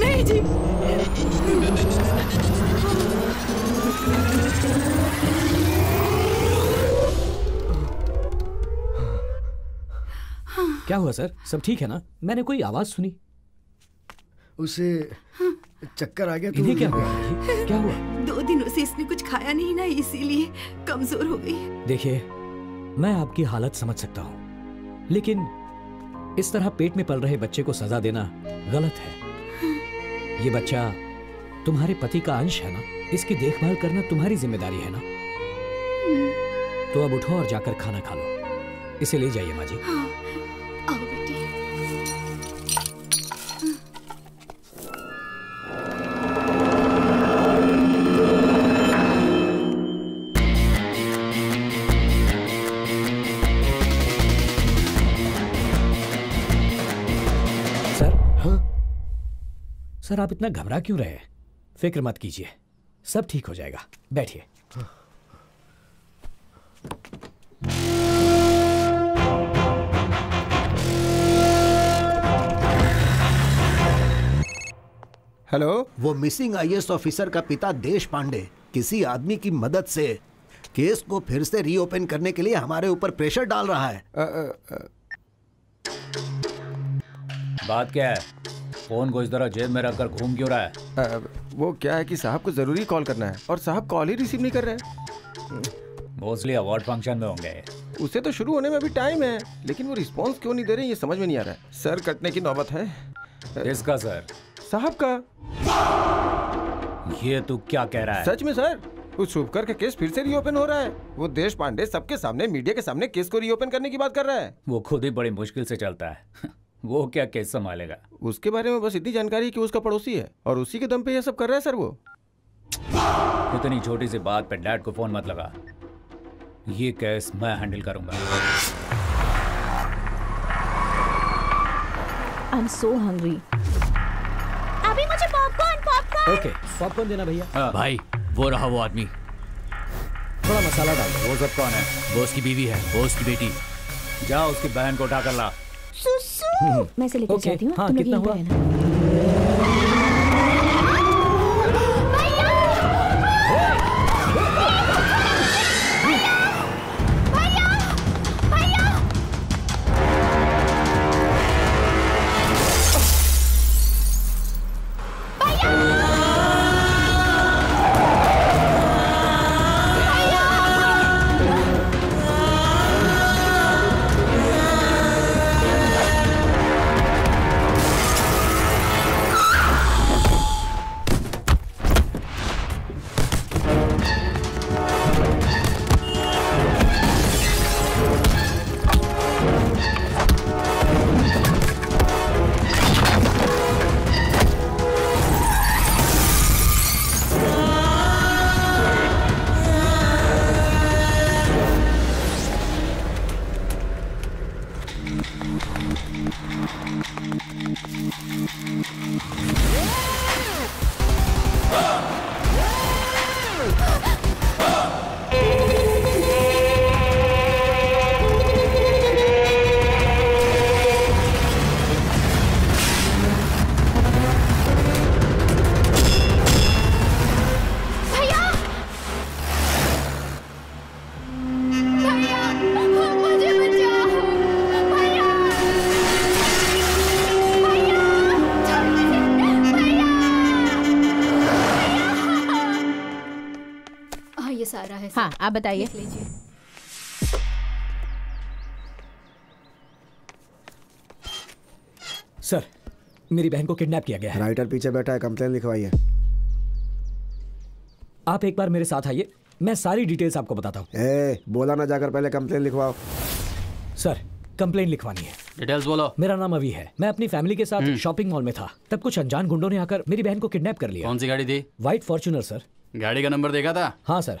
नहीं क्या हुआ सर? सब ठीक है ना? मैंने कोई आवाज़ सुनी। उसे चक्कर आ गया तो इन्हें क्या हुआ? क्या हुआ? दो दिनों से इसने कुछ खाया नहीं ना इसीलिए कमज़ोर हो गई। देखिए मैं आपकी हालत समझ सकता हूँ लेकिन इस तरह पेट में पल रहे बच्चे को सजा देना गलत है। ये बच्चा तुम्हारे पति का अंश है ना? इसकी देखभाल करना तुम्हारी ज़िम्मेदारी है ना? तो अब उठो और जाकर खाना खा लो। इसे ले जाइए माँ जी। हाँ, सर आप इतना घबरा क्यों रहे हैं? फ़िक्र मत कीजिए। सब ठीक हो जाएगा। बैठिए। हेलो? वो मिसिंग आईएएस ऑफिसर का पिता देश पांडे किसी आदमी की मदद से केस को फिर से रीओपन करने के लिए हमारे ऊपर प्रेशर डाल रहा है। अ, अ, अ, बात क्या है? फ़ोन को इस तरह जेब में रखकर घूम क्यों रहा है? वो क्या है कि साहब को ज़रूरी कॉल करना है और साहब कॉल ही रिसीव नहीं कर रहे हैं। मोस्टली अवार्ड फ़ंक्शन में होंगे। उसे तो शुरू होने में अभी टाइम है लेकिन वो रिस्पांस क्यों नहीं दे रहे ये समझ में नहीं आ रहा है। सर कटने की नौबत है। इसका सर? साहब का। ये तू क्या कह रहा है? सच में सर? उस शुभकर का केस फिर से रीओपन हो रहा है। वो देश पांडे सबके सामने मीडिया के सामने केस को रीओपन करने की बात कर रहा है। वो खुद ही बड़ी मुश्किल से चलता है। वो क्या केस संभालेगा? उसके बारे में बस इतनी जानकारी है कि उसका पड़ोसी है और उसी के दम पे ये सब कर रहा है सर वो। इतनी छोटी सी बात पे डैड को फ़ोन मत लगा। ये केस मैं हैंडल करूँगा। आई एम सो हंग्री अभी मुझे पॉपकॉर्न पॉपकॉर्न ओके पॉपकॉर्न देना भैया। भाई वो रहा वो आदमी। थोड़ा मसाला डाल। वो सब कौन है? वो उसकी बीवी है वो उसकी बेटी। जा उसकी बहन को उठाकर ला। सुसु मैं इसे लेकर जाती हूँ हाँ, तुम लोग यहीं पर हुआ? आप बताइए। सर मेरी बहन को किडनैप किया गया है। राइटर पीछे बैठा है कंप्लेन लिखवाइए। आप एक बार मेरे साथ आइए मैं सारी डिटेल्स आपको बताता हूँ। बोला ना जाकर पहले कंप्लेन लिखवाओ। सर कंप्लेन लिखवानी है। डिटेल्स बोलो। मेरा नाम अभी है। मैं अपनी फैमिली के साथ शॉपिंग मॉल में था। तब कुछ अनजान गुंडों ने आकर मेरी बहन को किडनैप कर लिया। कौन सी गाड़ी थी? White Fortuner sir. गाड़ी का नंबर देखा था? हाँ sir.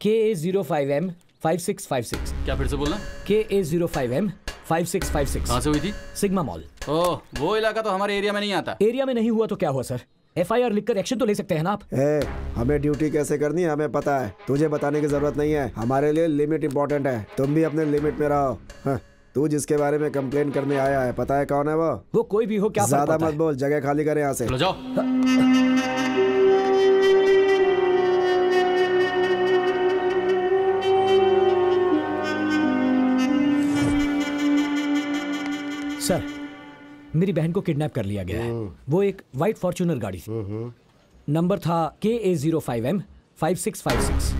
K A zero five M five six five six क्या फिर से बोलना? K A zero five M five six five six कहाँ से हुई थी? Sigma mall. ओह वो इलाका तो हमारे एरिया में नहीं आता। एरिया में नहीं हुआ तो क्या हुआ सर? एफ़ आई आर लिखकर एक्शन तो ले सकते हैं ना आप? ए हमें ड्यूटी कैसे करनी है हमें पता है। तुझे बताने की ज़रूरत नहीं है। हमारे लिए लिमिट इम्पोर्टेंट है। तुम भी अपने लिमिट में रहो। हाँ, तू जिसके बारे में कंप्लेन करने आया है पता है कौन है वो? वो कोई भी हो क्या ज़्यादा मत बोल जगह खाली करे यहाँ से। चलो जाओ। मेरी बहन को किडनैप कर लिया गया है। वो एक व्हाइट फॉर्चूनर गाड़ी थी। नंबर था K A zero five M five six five six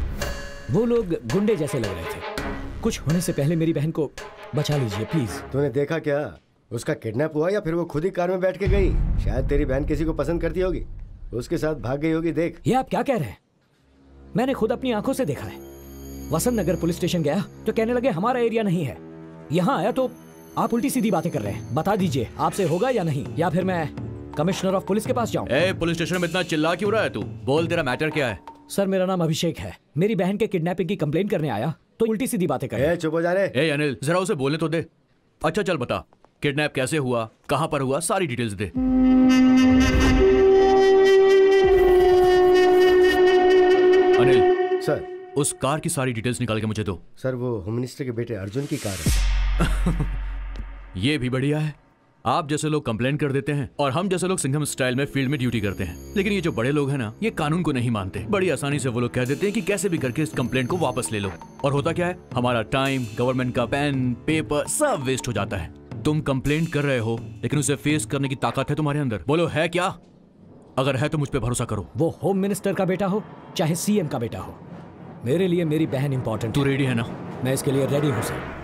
वो लोग गुंडे जैसे लग रहे थे। कुछ होने से पहले मेरी बहन को बचा लीजिए प्लीज़ तूने देखा क्या? उसका किडनैप हुआ या फिर वो खुद ही कार में बैठ के गई? शायद तेरी बहन किसी को पसंद करती होगी। उसके साथ भाग गई होगी देख। ये आप क्या कह रहे हैं? मैंने खुद अपनी आँखों से देखा है। वसंत नगर पुलिस स्टेशन गया तो कहने लगे हमारा एरिया नहीं है। यहाँ आया तो आप उल्टी सीधी बातें कर रहे हैं। बता दीजिए आपसे होगा या नहीं? या फिर मैं कमिश्नर ऑफ़ पुलिस के पास जाऊँ? ए पुलिस स्टेशन में इतना चिल्ला क्यों रहा है तू? बोल तेरा मैटर क्या है? सर मेरा नाम अभिषेक है। मेरी बहन के किडनैपिंग की कंप्लेन करने आया तो उल्टी सीधी बातें कर रहे चुप हो जा रहे ए अनिल जरा उसे बोलने तो दे। अच्छा चल बता किडनैप कैसे हुआ कहाँ पर हुआ सारी डिटेल्स दे। अनिल सर। उस कार की सारी डिटेल्स निकाल के मुझे दो। सर वो होम मिनिस्टर के बेटे अर्जुन की कार है। ये भी बढ़िया है। आप जैसे लोग कंप्लेन कर देते हैं और हम जैसे लोग सिंघम स्टाइल में फ़ील्ड में ड्यूटी करते हैं। लेकिन ये जो बड़े लोग हैं ना ये कानून को नहीं मानते। बड़ी आसानी से वो लोग कह देते हैं कि कैसे भी करके इस कंप्लेंट को वापस ले लो। और होता क्या है? हमारा टाइम गवर्नमेंट का पेन पेपर सब वेस्ट हो जाता है। तुम कंप्लेंट कर रहे हो लेकिन उसे फेस करने की ताकत है तुम्हारे अंदर। बोलो है क्या? अगर है तो मुझ पर भरोसा करो। वो होम मिनिस्टर का बेटा हो चाहे सीएम का बेटा हो। मेरे लिए मेरी बहन इंपॉर्टेंट तू रेडी है ना? मैं इसके लिए रेडी हूँ सर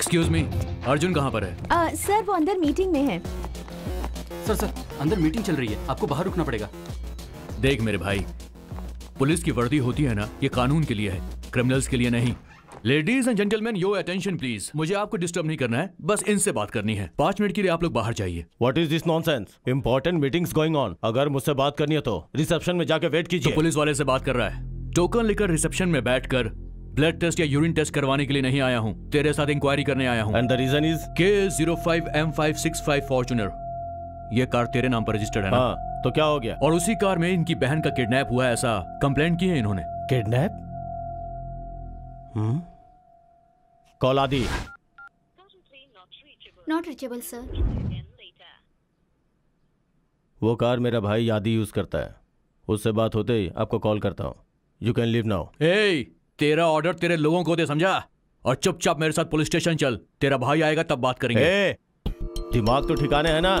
एक्सक्यूज मी अर्जुन कहाँ पर है? आ, सर वो अंदर मीटिंग में है। सर सर अंदर मीटिंग चल रही है आपको बाहर रुकना पड़ेगा। देख मेरे भाई पुलिस की वर्दी होती है ना ये कानून के लिए है क्रिमिनल्स के लिए नहीं। Ladies and gentleman your attention please मुझे आपको डिस्टर्ब नहीं करना है बस इनसे बात करनी है। पाँच मिनट के लिए आप लोग बाहर जाइए। What is this nonsense important meetings going on अगर मुझसे बात करनी है तो रिसेप्शन में जाके वेट कीजिए। तो कीजिए पुलिस वाले से बात कर रहा है। टोकन लेकर रिसेप्शन में बैठकर ब्लड टेस्ट या यूरिन टेस्ट करवाने के लिए नहीं आया हूँ। तेरे साथ इंक्वायरी करने आया हूँ। And the reason is K zero five M five six five Fortuner ये कार तेरे नाम पर रजिस्टर्ड है ना? हाँ तो क्या हो गया? और उसी कार में इनकी बहन का किडनैप हुआ है ऐसा। कंप्लेंट की है इन्होंने। किडनैप हम्म? कॉल आदि। नॉट रिचेबल सर वो कार मेरा भाई यादी यूज़ करता है। उससे बात होते ही आपको कॉल करता हूँ। यू कैन लिव नाउ ए तेरा ऑर्डर तेरे लोगों को दे समझा? और चुपचाप मेरे साथ पुलिस स्टेशन चल। तेरा भाई आएगा तब बात करेंगे। ए, दिमाग तो ठिकाने है ना?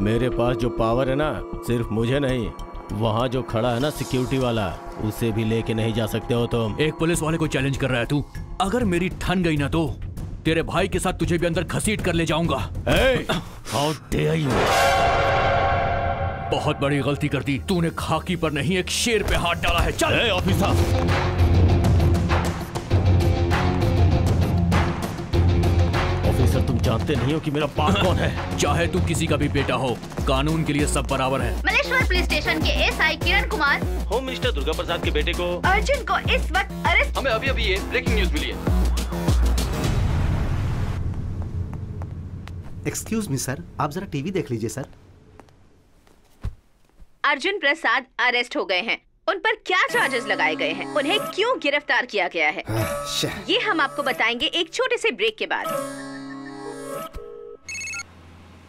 मेरे पास जो पावर है ना सिर्फ़ मुझे नहीं वहाँ जो खड़ा है ना सिक्योरिटी वाला उसे भी लेके नहीं जा सकते हो तुम। एक पुलिस वाले को चैलेंज कर रहा है तू। अगर मेरी ठन गई ना तो तेरे भाई के साथ तुझे भी अंदर घसीट कर ले जाऊँगा। बहुत बड़ी गलती कर दी। तूने खाकी पर नहीं एक शेर पे हाथ डाला है। चल। ऑफिसर ऑफिसर तुम जानते नहीं हो कि मेरा बाप कौन है। चाहे तू किसी का भी बेटा हो कानून के लिए सब बराबर है। मलेश्वर पुलिस स्टेशन के SI Kiran Kumar. Home minister Durga Prasad के बेटे को। अर्जुन को इस वक्त अरेस्ट हमें अभी अभी ये ब्रेकिंग न्यूज़ मिली है। एक्सक्यूज मी सर आप जरा टीवी देख लीजिए सर अर्जुन प्रसाद अरेस्ट हो गए हैं। उन पर क्या चार्जेस लगाए गए हैं? उन्हें क्यों गिरफ़्तार किया गया है? ये हम आपको बताएँगे एक छोटे से ब्रेक के बाद।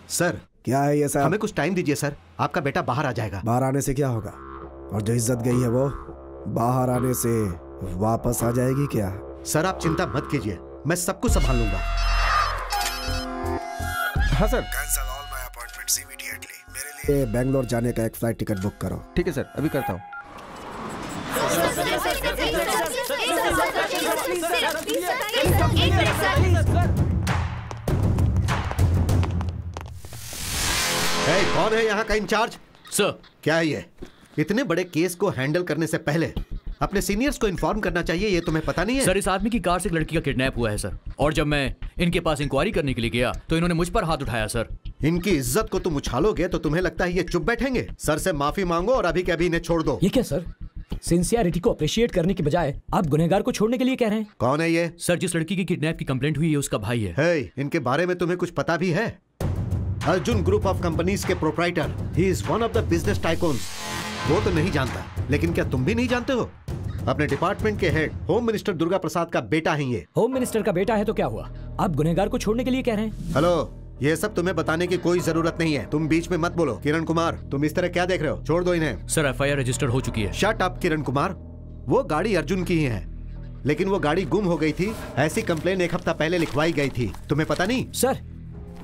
सर क्या है ये सर हमें कुछ टाइम दीजिए सर आपका बेटा बाहर आ जाएगा बाहर आने से क्या होगा और जो इज़्ज़त गई है वो बाहर आने से वापस आ जाएगी क्या सर आप चिंता मत कीजिए मैं सब कुछ संभाल लूँगा हाँ सर ये बेंगलोर जाने का एक फ़्लाइट टिकट बुक करो ठीक है सर अभी करता हूँ hey, कौन है यहाँ का इंचार्ज सर क्या है ये? इतने बड़े केस को हैंडल करने से पहले अपने सीनियर्स को इन्फॉर्म करना चाहिए ये तुम्हें पता नहीं है? सर इस आदमी की कार से एक लड़की का किडनैप हुआ है सर और जब मैं इनके पास इंक्वायरी करने के लिए गया तो इन्होंने मुझ पर हाथ उठाया सर इनकी इज़्ज़त को तुम उछालोगे तो तुम्हें लगता है ये चुप बैठेंगे? सर से माफ़ी मांगो और अभी के अभी इन्हें छोड़ दो। ये क्या सर सिंसियरिटी को अप्रिशिएट करने के बजाय आप गुनहगार को छोड़ने के लिए कह रहे हैं? कौन है ये? सर जिस लड़की की किडनैप की कंप्लेंट हुई है उसका भाई है। Hey, इनके बारे में तुम्हें कुछ पता भी है? अर्जुन ग्रुप ऑफ़ कंपनीज़ के proprietor he is one of the business tycoons वो तो नहीं जानता लेकिन क्या तुम भी नहीं जानते हो? अपने डिपार्टमेंट के head home minister Durga Prasad का बेटा है ये। होम मिनिस्टर का बेटा है तो क्या हुआ? आप गुनहगार को छोड़ने के लिए कह रहे हैं। हेलो ये सब तुम्हें बताने की कोई ज़रूरत नहीं है। तुम बीच में मत बोलो। किरण कुमार तुम इस तरह क्या देख रहे हो? छोड़ दो इन्हें। सर एफआईआर रजिस्टर हो चुकी है। Shut up Kiran Kumar. वो गाड़ी अर्जुन की ही। है लेकिन वो गाड़ी गुम हो गई थी। ऐसी कंप्लेन एक हफ़्ता पहले लिखवाई गई थी। तुम्हें पता नहीं? सर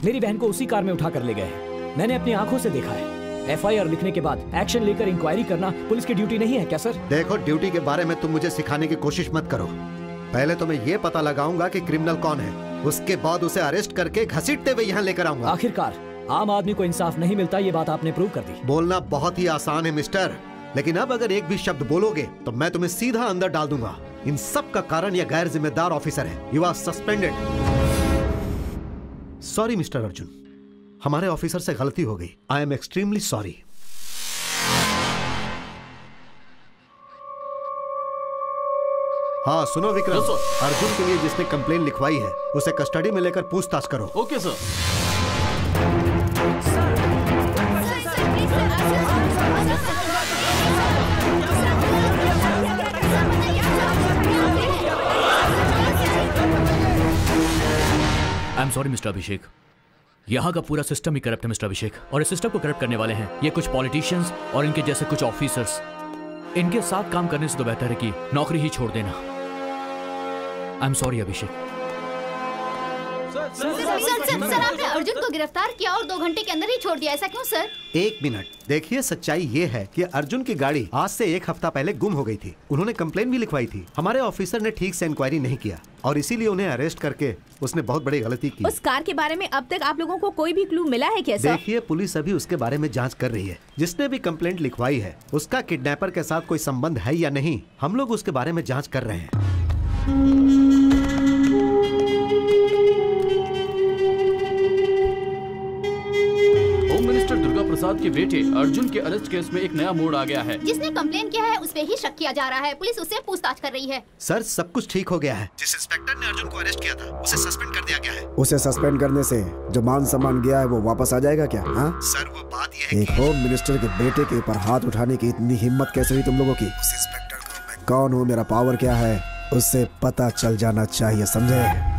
मेरी बहन को उसी कार में उठा कर ले गए मैंने अपनी आँखों से देखा है। एफआईआर लिखने के बाद एक्शन लेकर इंक्वायरी करना पुलिस की ड्यूटी नहीं है क्या सर? देखो ड्यूटी के बारे में तुम मुझे सिखाने की कोशिश मत करो। पहले तो मैं ये पता लगाऊँगा कि क्रिमिनल कौन है। उसके बाद उसे अरेस्ट करके घसीटते हुए यहाँ लेकर आऊँगा। आखिरकार आम आदमी को इंसाफ नहीं मिलता ये बात आपने प्रूव कर दी। बोलना बहुत ही आसान है मिस्टर। लेकिन अब अगर एक भी शब्द बोलोगे तो मैं तुम्हें सीधा अंदर डाल दूँगा। इन सब का कारण यह गैर जिम्मेदार ऑफिसर है। You are suspended sorry mister Arjun हमारे ऑफिसर से गलती हो गई। आई एम एक्सट्रीमली सॉरी हाँ सुनो विक्रम। अर्जुन के लिए जिसने कंप्लेन लिखवाई है उसे कस्टडी में लेकर पूछताछ करो। Okay sir I am sorry mister Abhishek यहाँ का पूरा सिस्टम ही करप्ट है मिस्टर अभिषेक और इस सिस्टम को करप्ट करने वाले हैं ये कुछ पॉलिटिशियंस और इनके जैसे कुछ ऑफिसर्स इनके साथ काम करने से तो बेहतर है कि नौकरी ही छोड़ देना। I am sorry Abhishek sir sir sir आपने अर्जुन को गिरफ़्तार किया और दो घंटे के अंदर ही छोड़ दिया ऐसा क्यों सर? एक मिनट। देखिए सच्चाई ये है कि अर्जुन की गाड़ी आज से एक हफ़्ता पहले गुम हो गई थी। उन्होंने कंप्लेन भी लिखवाई थी। हमारे ऑफिसर ने ठीक से इंक्वायरी नहीं किया और इसीलिए उन्हें अरेस्ट करके उसने बहुत बड़ी गलती की। उस कार के बारे में अब तक आप लोगों को कोई भी क्लू मिला है क्या सर? देखिए पुलिस अभी उसके बारे में जाँच कर रही है। जिसने भी कंप्लेंट लिखवाई है उसका किडनैपर के साथ कोई संबंध है या नहीं हम लोग उसके बारे में जाँच कर रहे हैं। प्रसाद के बेटे अर्जुन के अरेस्ट केस में एक नया मोड़ आ गया है। जिसने कम्प्लेन किया है उस पे ही शक किया जा रहा है। पुलिस उससे पूछताछ कर रही है। सर सब कुछ ठीक हो गया है। जिस इंस्पेक्टर ने अर्जुन को अरेस्ट किया था उसे सस्पेंड कर दिया गया है। उसे सस्पेंड करने से जो मान सम्मान गया है वो वापस आ जाएगा क्या हाँ? सर वो बात यह एक होम मिनिस्टर के बेटे के ऊपर हाथ उठाने की इतनी हिम्मत कैसे हुई तुम लोगों की? उस इंस्पेक्टर को मैं कौन हूँ मेरा पावर क्या है? उससे पता चल जाना चाहिए समझे?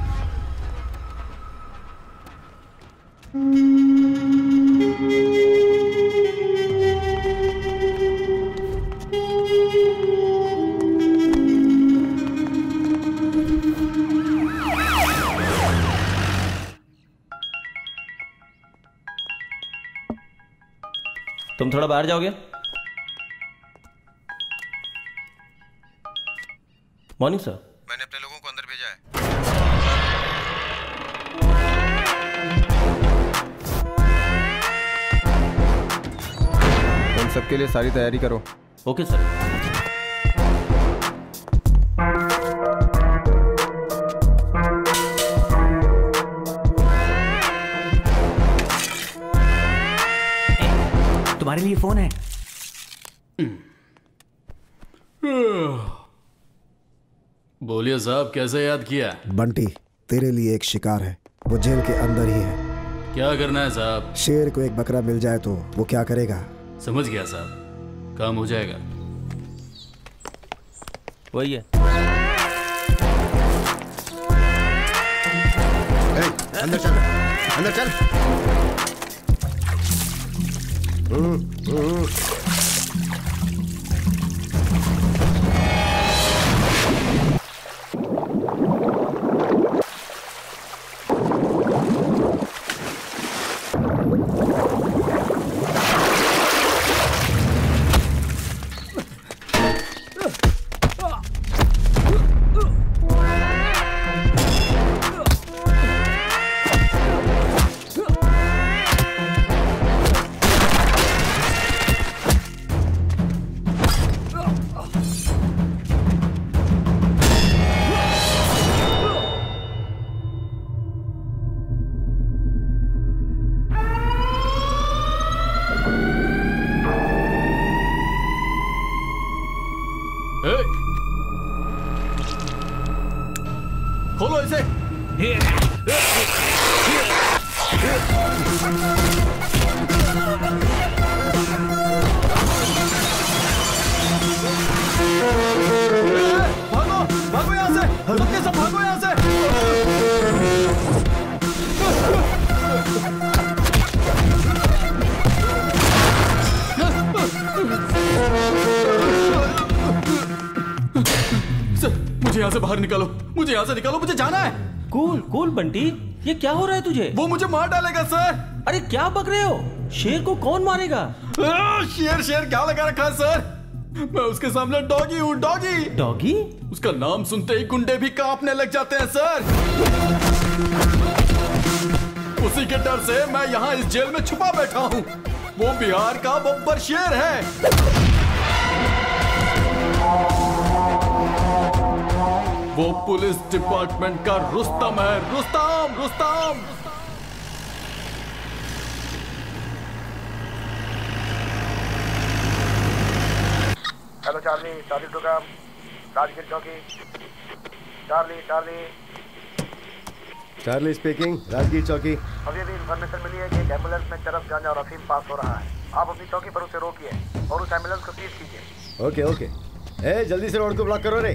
तुम थोड़ा बाहर जाओगे? मॉर्निंग सर मैंने अपने लोगों को अंदर भेजा है। उन सबके लिए सारी तैयारी करो। ओके सर तुम्हारे लिए फ़ोन है। बोलिए साहब कैसे याद किया? बंटी तेरे लिए एक शिकार है। वो जेल के अंदर ही है। क्या करना है साहब? शेर को एक बकरा मिल जाए तो वो क्या करेगा? समझ गया साहब। काम हो जाएगा। वही है। ए, अंदर चल अंदर चल। हम्म, हम्म। मुझे यहाँ से बाहर निकालो। मुझे यहाँ से निकालो मुझे जाना है। कूल कूल बंटी ये क्या हो रहा है तुझे? वो मुझे मार डालेगा सर। अरे क्या बक रहे हो? शेर को कौन मारेगा? आ, शेर शेर क्या लगा रखा है सर? मैं उसके सामने डॉगी हूँ डॉगी। डॉगी? उसका नाम सुनते ही गुंडे भी कांपने लग जाते हैं सर। उसी के डर से मैं यहाँ इस जेल में छुपा बैठा हूँ। वो बिहार का बब्बर शेर है। वो पुलिस डिपार्टमेंट का रुस्तम है। Rustam Rustam. Hello Charlie Charlie to Rajgir चौकी। Charlie Charlie. Charlie speaking Rajgir चौकी। अभी अभी इन्फॉर्मेशन मिली है कि एक एंबुलेंस में चरस गांजा और अफीम पास हो रहा है। आप अपनी चौकी पर उसे रोकिए और उस एंबुलेंस को सीज कीजिए। ओके ओके ए जल्दी से रोड को ब्लॉक करो रे।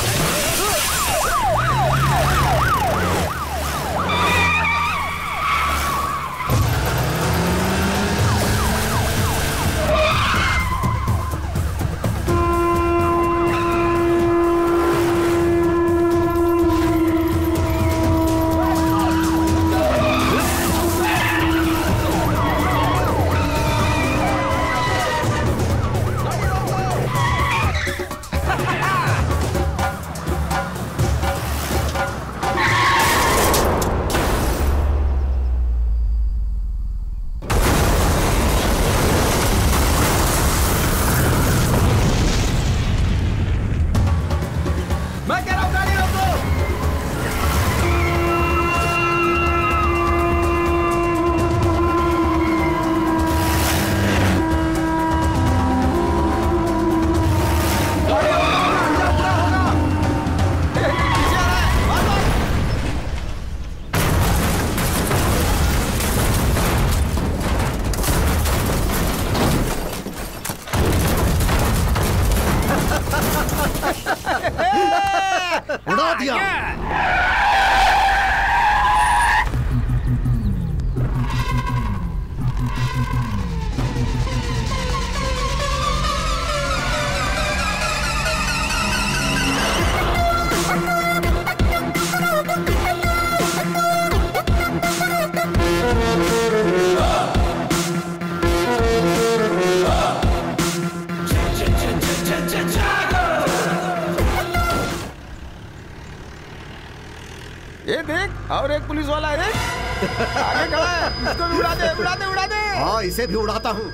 और एक पुलिस वाला है। आगे खड़ा है। इसको भी उड़ा दे उड़ा दे उड़ा दे। हाँ इसे भी उड़ाता हूँ।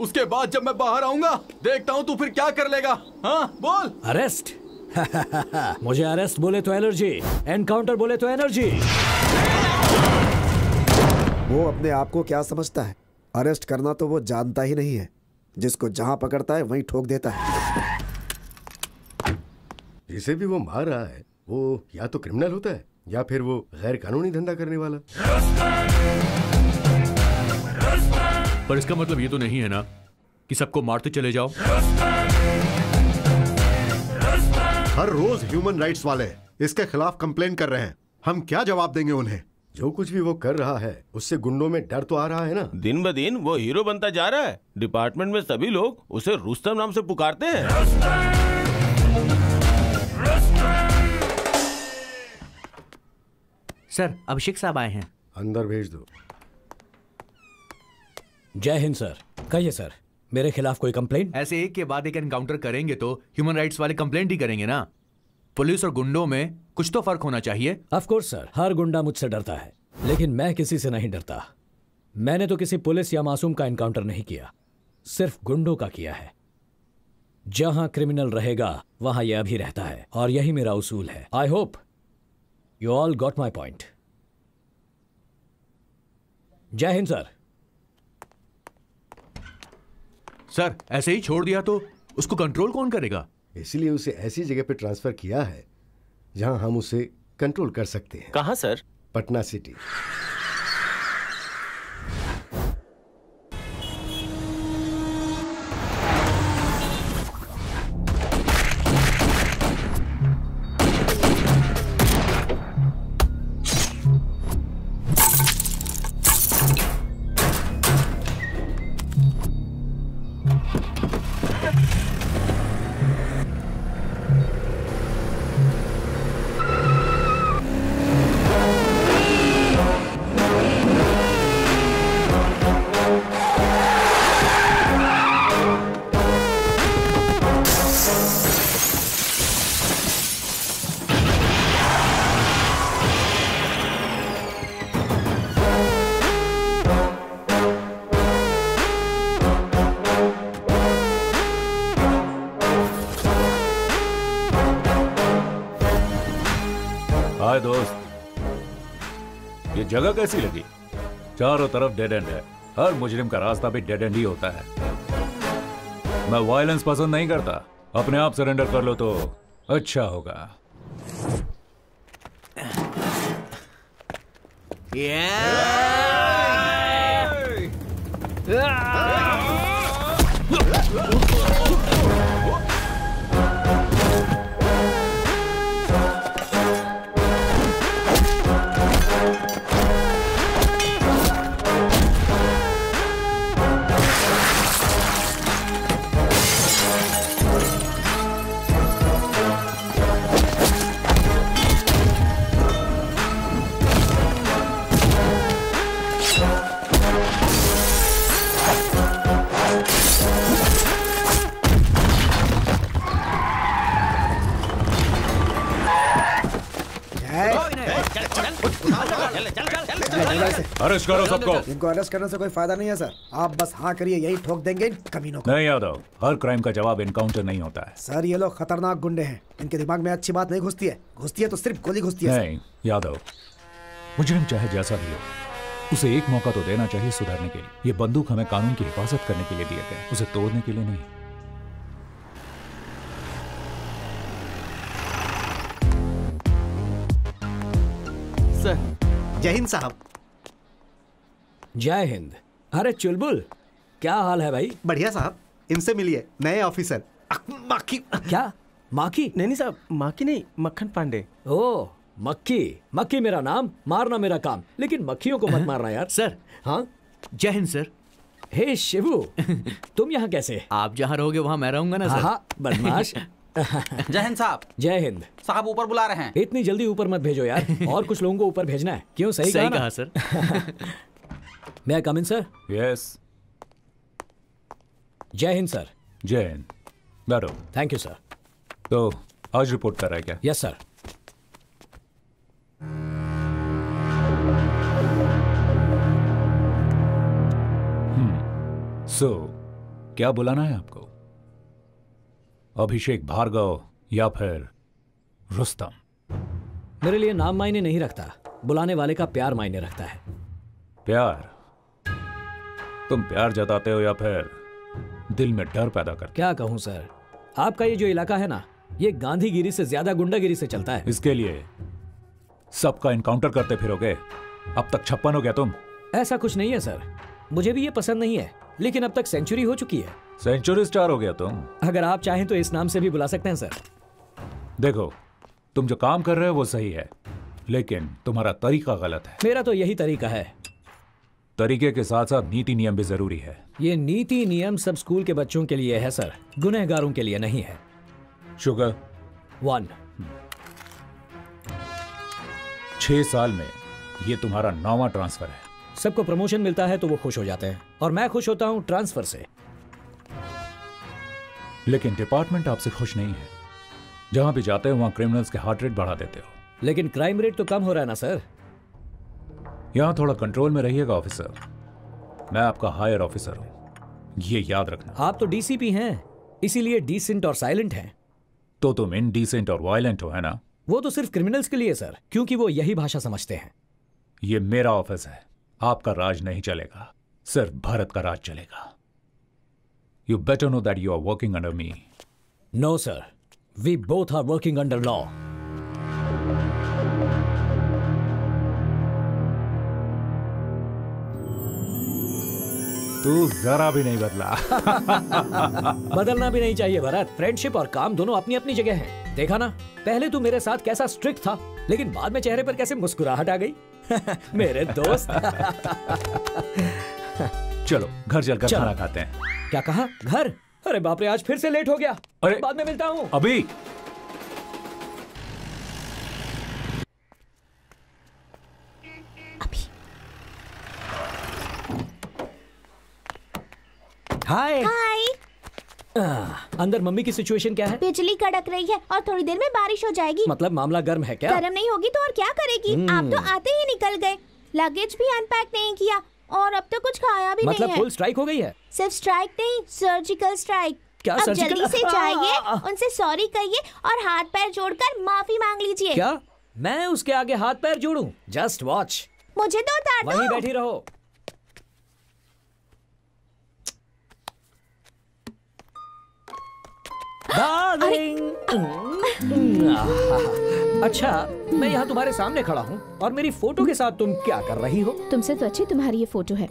उसके बाद जब मैं बाहर आऊँगा देखता हूँ तू फिर क्या कर लेगा। हाँ बोल। अरेस्ट? मुझे अरेस्ट बोले तो एलर्जी एनकाउंटर बोले तो एनर्जी। वो अपने आप को क्या समझता है? अरेस्ट करना तो वो जानता ही नहीं है। जिसको जहाँ पकड़ता है वहीं ठोक देता है। जिसे भी वो मार रहा है वो या तो क्रिमिनल होता है या फिर वो गैर कानूनी धंधा करने वाला। पर इसका मतलब ये तो नहीं है ना कि सबको मारते चले जाओ। हर रोज ह्यूमन राइट्स वाले इसके खिलाफ कंप्लेन कर रहे हैं। हम क्या जवाब देंगे उन्हें? जो कुछ भी वो कर रहा है उससे गुंडों में डर तो आ रहा है ना? दिन ब दिन वो हीरो बनता जा रहा है। डिपार्टमेंट में सभी लोग उसे रुस्तम नाम से पुकारते हैं। सर अभिषेक साहब आए हैं। अंदर भेज दो। जय हिंद सर। कहिए सर मेरे खिलाफ कोई कंप्लेंट ऐसे एक के बाद एक एनकाउंटर करेंगे तो ह्यूमन राइट्स वाले कंप्लेंट ही करेंगे ना। पुलिस और गुंडों में कुछ तो फ़र्क होना चाहिए। ऑफ़ कोर्स सर हर गुंडा मुझसे डरता है लेकिन मैं किसी से नहीं डरता। मैंने तो किसी पुलिस या मासूम का एनकाउंटर नहीं किया सिर्फ़ गुंडों का किया है। जहाँ क्रिमिनल रहेगा वहाँ यह भी रहता है और यही मेरा उसूल है। I hope you all got my point जय हिंद सर। सर ऐसे ही छोड़ दिया तो उसको कंट्रोल कौन करेगा? इसलिए उसे ऐसी जगह पे ट्रांसफ़र किया है जहाँ हम उसे कंट्रोल कर सकते हैं। कहा सर? पटना सिटी जगह कैसी लगी? चारों तरफ़ डेड एंड है। हर मुजरिम का रास्ता भी डेड एंड ही होता है। मैं वायलेंस पसंद नहीं करता। अपने आप सरेंडर कर लो तो अच्छा होगा। अरेस्ट करो सबको इनको अरेस्ट करने से कोई फ़ायदा नहीं है सर। आप बस हाँ करिए यही ठोक देंगे कमीनों को। नहीं यादव हर क्राइम का जवाब एनकाउंटर नहीं होता है। सर ये लोग खतरनाक गुंडे हैं। इनके दिमाग में अच्छी बात नहीं घुसती है। घुसती है तो सिर्फ़ गोली घुसती है नहीं यादव मुजरिम चाहे जैसा भी हो उसे एक मौका तो देना चाहिए सुधारने के लिए। ये बंदूक हमें कानून की हिफाजत करने के लिए दिए गए उसे तोड़ने के लिए नहीं। सर जय हिंद साहब। जय हिंद। अरे चुलबुल क्या हाल है भाई? बढ़िया साहब इनसे मिलिए नए ऑफिसर। माखी क्या? माखी? नहीं नहीं साहब माखी नहीं मक्खन पांडे। ओ मक्खी मक्खी मेरा नाम मारना मेरा काम। लेकिन मक्खियों को मत मारना यार। सर हाँ? जय हिंद सर। हे शिवू तुम यहाँ कैसे? आप जहाँ रहोगे वहाँ मैं रहूँगा ना सर। हाँ बदमाश। जय हिंद साहब। जय हिंद। साहब ऊपर बुला रहे हैं। इतनी जल्दी ऊपर मत भेजो यार और कुछ लोगों को ऊपर भेजना है। क्यों सही, सही कहा, सर। मैं कम इन सर यस जय हिंद सर। जय हिंद। बैठो। थैंक यू सर तो आज रिपोर्ट कर रहा है क्या? यस सर सो क्या बुलाना है आपको? अभिषेक भार्गव या फिर रुस्तम। मेरे लिए नाम मायने नहीं रखता। बुलाने वाले का प्यार मायने रखता है। प्यार? तुम प्यार जताते हो या फिर दिल में डर पैदा कर क्या कहूँ सर? आपका ये जो इलाका है ना ये गांधीगिरी से ज़्यादा गुंडागिरी से चलता है। इसके लिए सबका इनकाउंटर करते फिरोगे? अब तक छप्पन हो गया तुम। ऐसा कुछ नहीं है सर। मुझे भी ये पसंद नहीं है लेकिन अब तक सेंचुरी हो चुकी है। सेंचुरी स्टार हो गया तुम। अगर आप चाहें तो इस नाम से भी बुला सकते हैं सर। देखो तुम जो काम कर रहे हो वो सही है लेकिन तुम्हारा तरीका गलत है। मेरा तो यही तरीका है। तरीके के साथ साथ नीति नियम भी ज़रूरी है। ये नीति नियम सब स्कूल के बच्चों के लिए है सर। गुनहगारों के लिए नहीं है। शुगर? वन। छह साल में ये तुम्हारा नौवा ट्रांसफ़र है। सबको प्रमोशन मिलता है तो वो खुश हो जाते हैं। और मैं खुश होता हूँ ट्रांसफ़र से। लेकिन डिपार्टमेंट आपसे खुश नहीं है। जहाँ भी जाते हो वहाँ क्रिमिनल्स के हार्ट रेट बढ़ा देते हो। लेकिन क्राइम रेट तो कम हो रहा है ना सर यहाँ थोड़ा कंट्रोल में रहिएगा ऑफिसर मैं आपका हायर ऑफिसर हूँ। ये याद रखना। आप तो डीसीपी हैं इसीलिए डिसेंट और साइलेंट हैं। तो तुम इनडिसेंट और वायलेंट हो है ना? वो तो सिर्फ़ क्रिमिनल्स के लिए सर क्योंकि वो यही भाषा समझते हैं। ये मेरा ऑफ़िस है। आपका राज नहीं चलेगा। सिर्फ़ भारत का राज चलेगा। You better know that you are working under me no sir we both are working under law तू जरा भी नहीं बदला। बदलना भी नहीं चाहिए भरत। फ्रेंडशिप और काम दोनों अपनी अपनी जगह हैं। देखा ना? पहले तू मेरे साथ कैसा स्ट्रिक्ट था लेकिन बाद में चेहरे पर कैसे मुस्कुराहट आ गई? मेरे दोस्त। चलो घर चलकर चलो। खाना खाते हैं। क्या कहा? घर? अरे बाप रे आज फिर से लेट हो गया। अरे बाद में मिलता हूँ। अभी। हाय हाय अंदर मम्मी की सिचुएशन क्या है? बिजली कड़क रही है और थोड़ी देर में बारिश हो जाएगी। मतलब मामला गर्म है क्या? गर्म नहीं होगी तो और क्या करेगी? हम्म। आप तो आते ही निकल गए। लगेज भी अनपैक नहीं किया। और अब तो कुछ खाया भी मतलब नहीं है। फुल स्ट्राइक हो गई है? सिर्फ़ स्ट्राइक नहीं सर्जिकल स्ट्राइक क्या अब सर्जिकल? जल्दी से जाइए उनसे सॉरी कहिए और हाथ पैर जोड़कर माफ़ी मांग लीजिए। क्या? मैं उसके आगे हाथ पैर जोड़ू? जस्ट वॉच मुझे तो उतार वहीं दो बैठी रहो। डार्लिंग अच्छा मैं यहाँ तुम्हारे सामने खड़ा हूँ और मेरी फ़ोटो के साथ तुम क्या कर रही हो? तुमसे तो अच्छी तुम्हारी ये फ़ोटो है।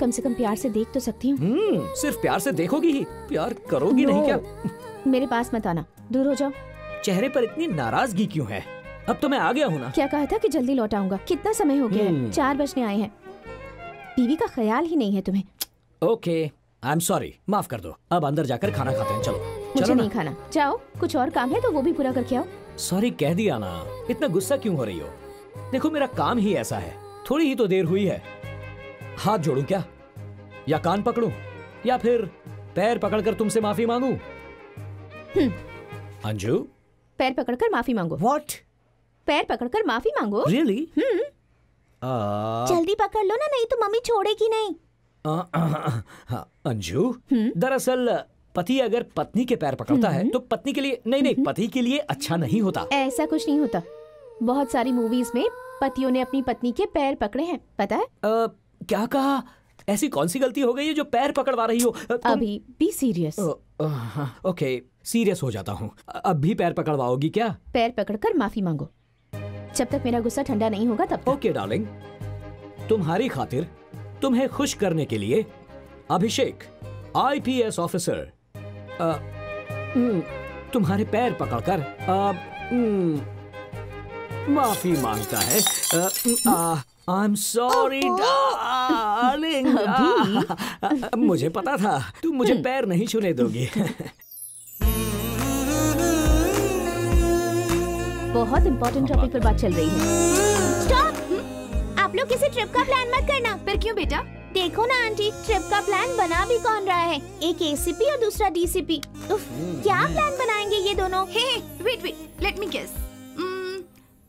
कम से कम प्यार से देख तो सकती हूँ। हम्म सिर्फ़ प्यार से देखोगी ही। प्यार करोगी नहीं क्या? मेरे पास मत आना। दूर हो जाओ। चेहरे पर इतनी नाराज़गी क्यों है? अब तो मैं आ गया हूँ ना। क्या कहा था कि जल्दी लौट आऊँगा? कितना समय हो गया है? हम्म। चार बजने आए हैं। बीवी का ख्याल ही नहीं है तुम्हें। ओके आई एम सॉरी माफ़ कर दो। अब अंदर जाकर खाना खाते हैं। चलो। मुझे नहीं खाना। जाओ कुछ और काम है तो वो भी पूरा करके आओ। सॉरी कह दिया ना। इतना गुस्सा क्यों हो रही हो? देखो मेरा काम ही ऐसा है। थोड़ी ही तो देर हुई है। हाथ जोड़ूं क्या? या कान पकड़ूं? या फिर पैर पकड़कर तुमसे माफ़ी मांगू? अंजू? पैर पकड़कर माफ़ी मांगो। व्हाट पैर पकड़कर माफ़ी मांगो। Really hmm. जल्दी पकड़ लो ना नहीं तो मम्मी छोड़ेगी नहीं। अंजू? दरअसल पति अगर पत्नी के पैर पकड़ता है तो पत्नी के लिए नहीं नहीं पति के लिए अच्छा नहीं होता। ऐसा कुछ नहीं होता। बहुत सारी मूवीज़ में पतियों ने अपनी पत्नी के पैर पकड़े हैं पता है? अ, क्या कहा? ऐसी कौन सी गलती हो गई है जो पैर पकड़वा रही हो? तुम- अभी बी सीरियस हाँ, ओके सीरियस हो जाता हूँ। अब भी पैर पकड़वाओगी क्या? पैर पकड़कर माफ़ी मांगो। जब तक मेरा गुस्सा ठंडा नहीं होगा तब ओके डार्लिंग। तुम्हारी खातिर तुम्हें खुश करने के लिए अभिषेक आईपीएस ऑफिसर अ, हम्म, तुम्हारे पैर पकड़कर हम्म, माफ़ी माँगता है। आई एम सॉरी डार्लिंग मुझे पता था तुम मुझे पैर नहीं छूने दोगी। बहुत इंपॉर्टेंट टॉपिक पर बात चल रही है। स्टॉप आप लोग किसी ट्रिप का प्लान मत करना। फिर क्यों बेटा? देखो ना आंटी ट्रिप का प्लान बना भी कौन रहा है? एक एसीपी और दूसरा डीसीपी उफ, क्या प्लान बनाएँगे ये दोनों? Hey wait wait let me guess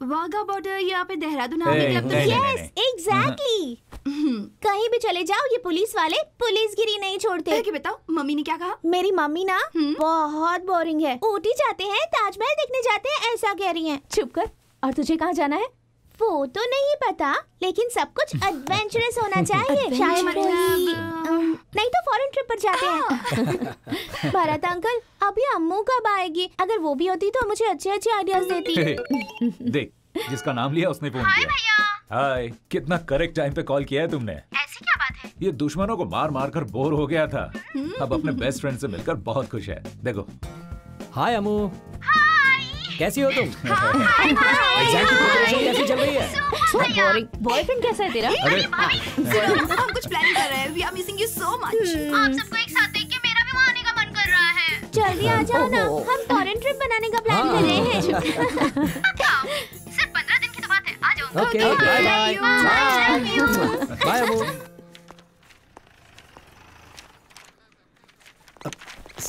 Wagah border या फिर देहरादून आर्मी क्लब तो यस एग्जैक्टली कहीं भी चले जाओ ये पुलिस वाले पुलिस गिरी नहीं छोड़ते। कि बताओ मम्मी ने क्या कहा? मेरी मम्मी ना बहुत बोरिंग है। ऊटी जाते हैं ताजमहल देखने जाते हैं ऐसा कह रही हैं। चुप कर और तुझे कहाँ जाना है? वो तो नहीं पता लेकिन सब कुछ एडवेंचरस होना चाहिए। शायद मतलब, नहीं तो फॉरेन ट्रिप पर जाते हैं। भरत अंकल अभी अम्मू कब आएगी? अगर वो भी होती तो मुझे अच्छे अच्छे आइडियाज़ देती। देख जिसका नाम लिया उसने फ़ोन किया। हाय कितना करेक्ट टाइम पे कॉल किया है तुमने। ऐसी क्या बात है? ये दुश्मनों को मार मार कर बोर हो गया था। अब अपने बेस्ट फ्रेंड से मिलकर बहुत खुश है। देखो। हाय अमू कैसी हो तुम? एग्ज़ाम की प्रिपरेशन कैसी चल रही है? बोरिंग बॉयफ्रेंड कैसा है तेरा? अरे हम कुछ प्लानिंग कर रहे हैं। We are missing you so much आप सबको एक साथ देख के मेरा भी वहाँ आने का मन कर रहा है। जल्दी आ जाओ ना। हम फॉरेन ट्रिप बनाने का प्लान कर रहे हैं। सिर्फ़ पंद्रह दिन की तो बात है। आ जाओ। Okay bye bye bye Abu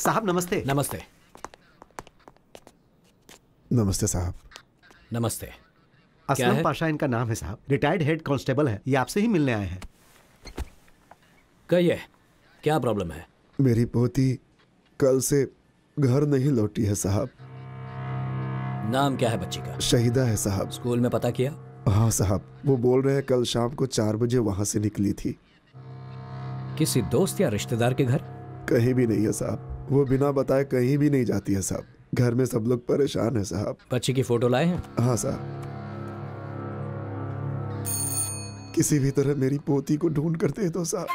साहब नमस्ते। नमस्ते। नमस्ते साहब। नमस्ते। असलम पाशा इनका नाम है साहब। रिटायर्ड हेड कांस्टेबल है। ये आपसे ही मिलने आए हैं। कहिए क्या प्रॉब्लम है? मेरी पोती कल से घर नहीं लौटी है साहब। नाम क्या है बच्ची का? शहीदा है साहब। स्कूल में पता किया? हाँ साहब वो बोल रहे हैं कल शाम को चार बजे वहाँ से निकली थी। किसी दोस्त या रिश्तेदार के घर? कहीं भी नहीं है साहब। वो बिना बताए कहीं भी नहीं जाती है साहब। घर में सब लोग परेशान है साहब। बच्ची की फ़ोटो लाए हैं? हाँ साहब। किसी भी तरह मेरी पोती को ढूंढ करते दे दो साहब।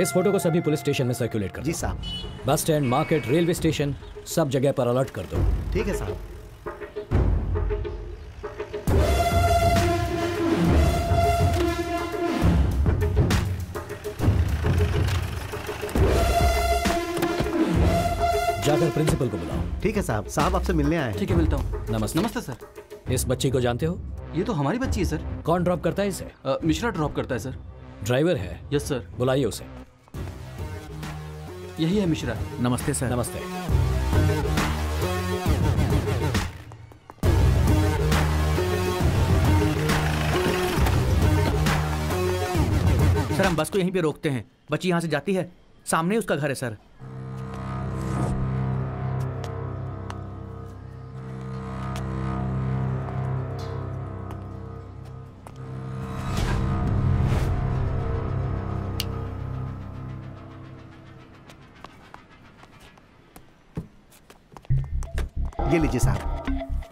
इस फ़ोटो को सभी पुलिस स्टेशन में सर्कुलेट कर जी साहब। Bus stand market railway station सब जगह पर अलर्ट कर दो। ठीक है साहब। जाकर प्रिंसिपल को बुलाओ। ठीक है साहब साहब आपसे मिलने आए ठीक है मिलता हूँ। नमस्ते। नमस्ते सर। इस बच्ची को जानते हो? ये तो हमारी बच्ची है सर। कौन ड्रॉप करता है इसे? मिश्रा ड्रॉप करता है सर। ड्राइवर है? यस सर बुलाइए उसे। यही है मिश्रा। नमस्ते सर। नमस्ते। सर हम बस को यहीं पे रोकते हैं। बच्ची यहाँ से जाती है। सामने उसका घर है सर।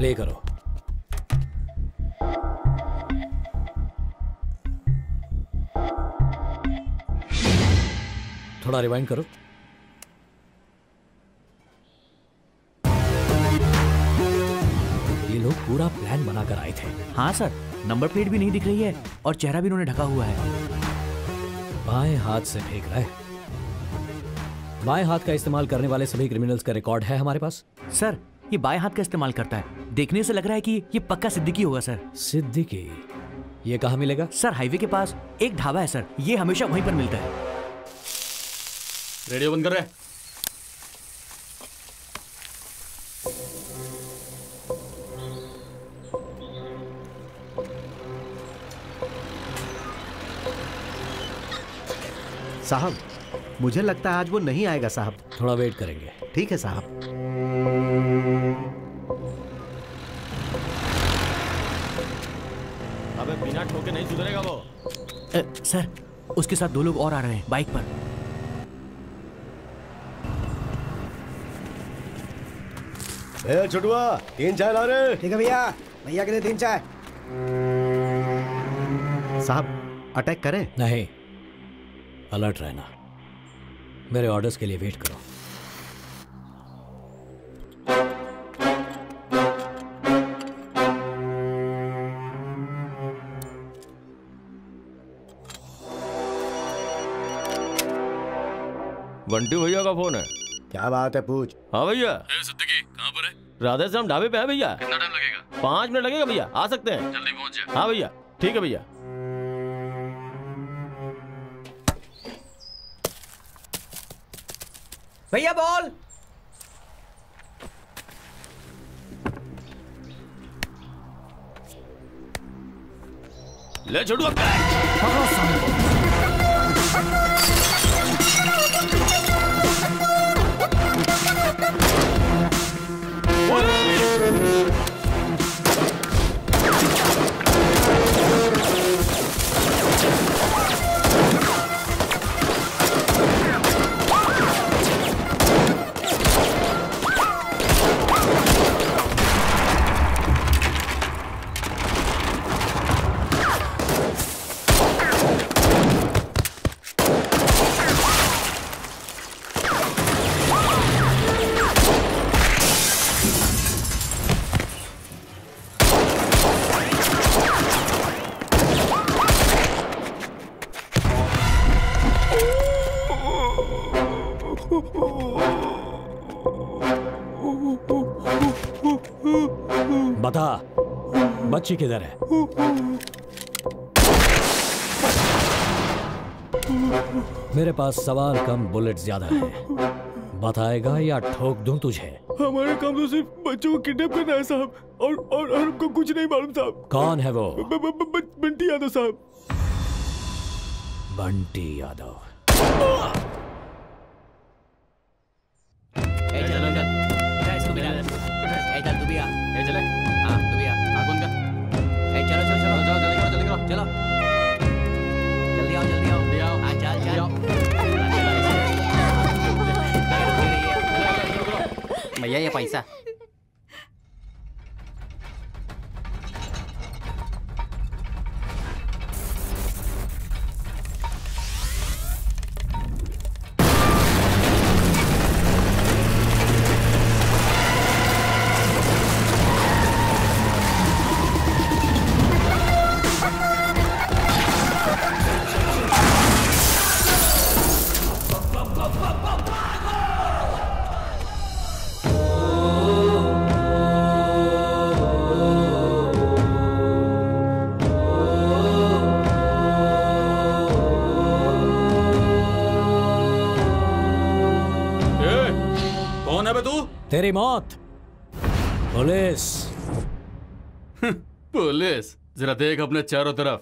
प्ले करो। थोड़ा रिवाइंड करो। ये लोग पूरा प्लान बनाकर आए थे। हाँ सर। नंबर प्लेट भी नहीं दिख रही है और चेहरा भी उन्होंने ढका हुआ है। बाएँ हाथ से फेंक रहा है। बाएँ हाथ का इस्तेमाल करने वाले सभी क्रिमिनल्स का रिकॉर्ड है हमारे पास। सर ये बाएँ हाथ का इस्तेमाल करता है। देखने से लग रहा है कि ये पक्का सिद्दीकी होगा सर। सिद्दीकी? ये कहाँ मिलेगा? सर हाईवे के पास एक ढाबा है सर। ये हमेशा वहीं पर मिलता है। रेडियो बंद कर रहे साहब मुझे लगता है आज वो नहीं आएगा साहब। थोड़ा वेट करेंगे। ठीक है साहब। अबे बिना ठोके नहीं सुधरेगा वो। अ, सर उसके साथ दो लोग और आ रहे हैं बाइक पर। ए छुटुआ तीन चाय ला रहे। ठीक है भैया भैया के लिए तीन चाय। साहब अटैक करें? नहीं अलर्ट रहना। मेरे ऑर्डर्स के लिए वेट करो। बंटी भैया का फ़ोन है। क्या बात है पूछ। हाँ भैया। सिद्दीकी कहाँ पर है? राधे श्याम ढाबे पे है भैया। कितना टाइम लगेगा? पाँच मिनट लगेगा भैया आ सकते हैं। जल्दी पहुँच जा हाँ भैया ठीक है भैया। भैया बॉल। ले छोटू बता What? बच्ची किधर है? मेरे पास सवाल कम बुलेट ज़्यादा है। बताएगा या ठोक दूँ तुझे? हमारा काम तो सिर्फ़ बच्चों को किडनैप करना है साहब। और और और हमको कुछ नहीं मालूम साहब। कौन है वो? ब- ब- ब- ब- बंटी यादव साहब। बंटी यादव। भैया ये पैसा तेरी मौत। पुलिस। पुलिस। जरा देख अपने चारों तरफ़।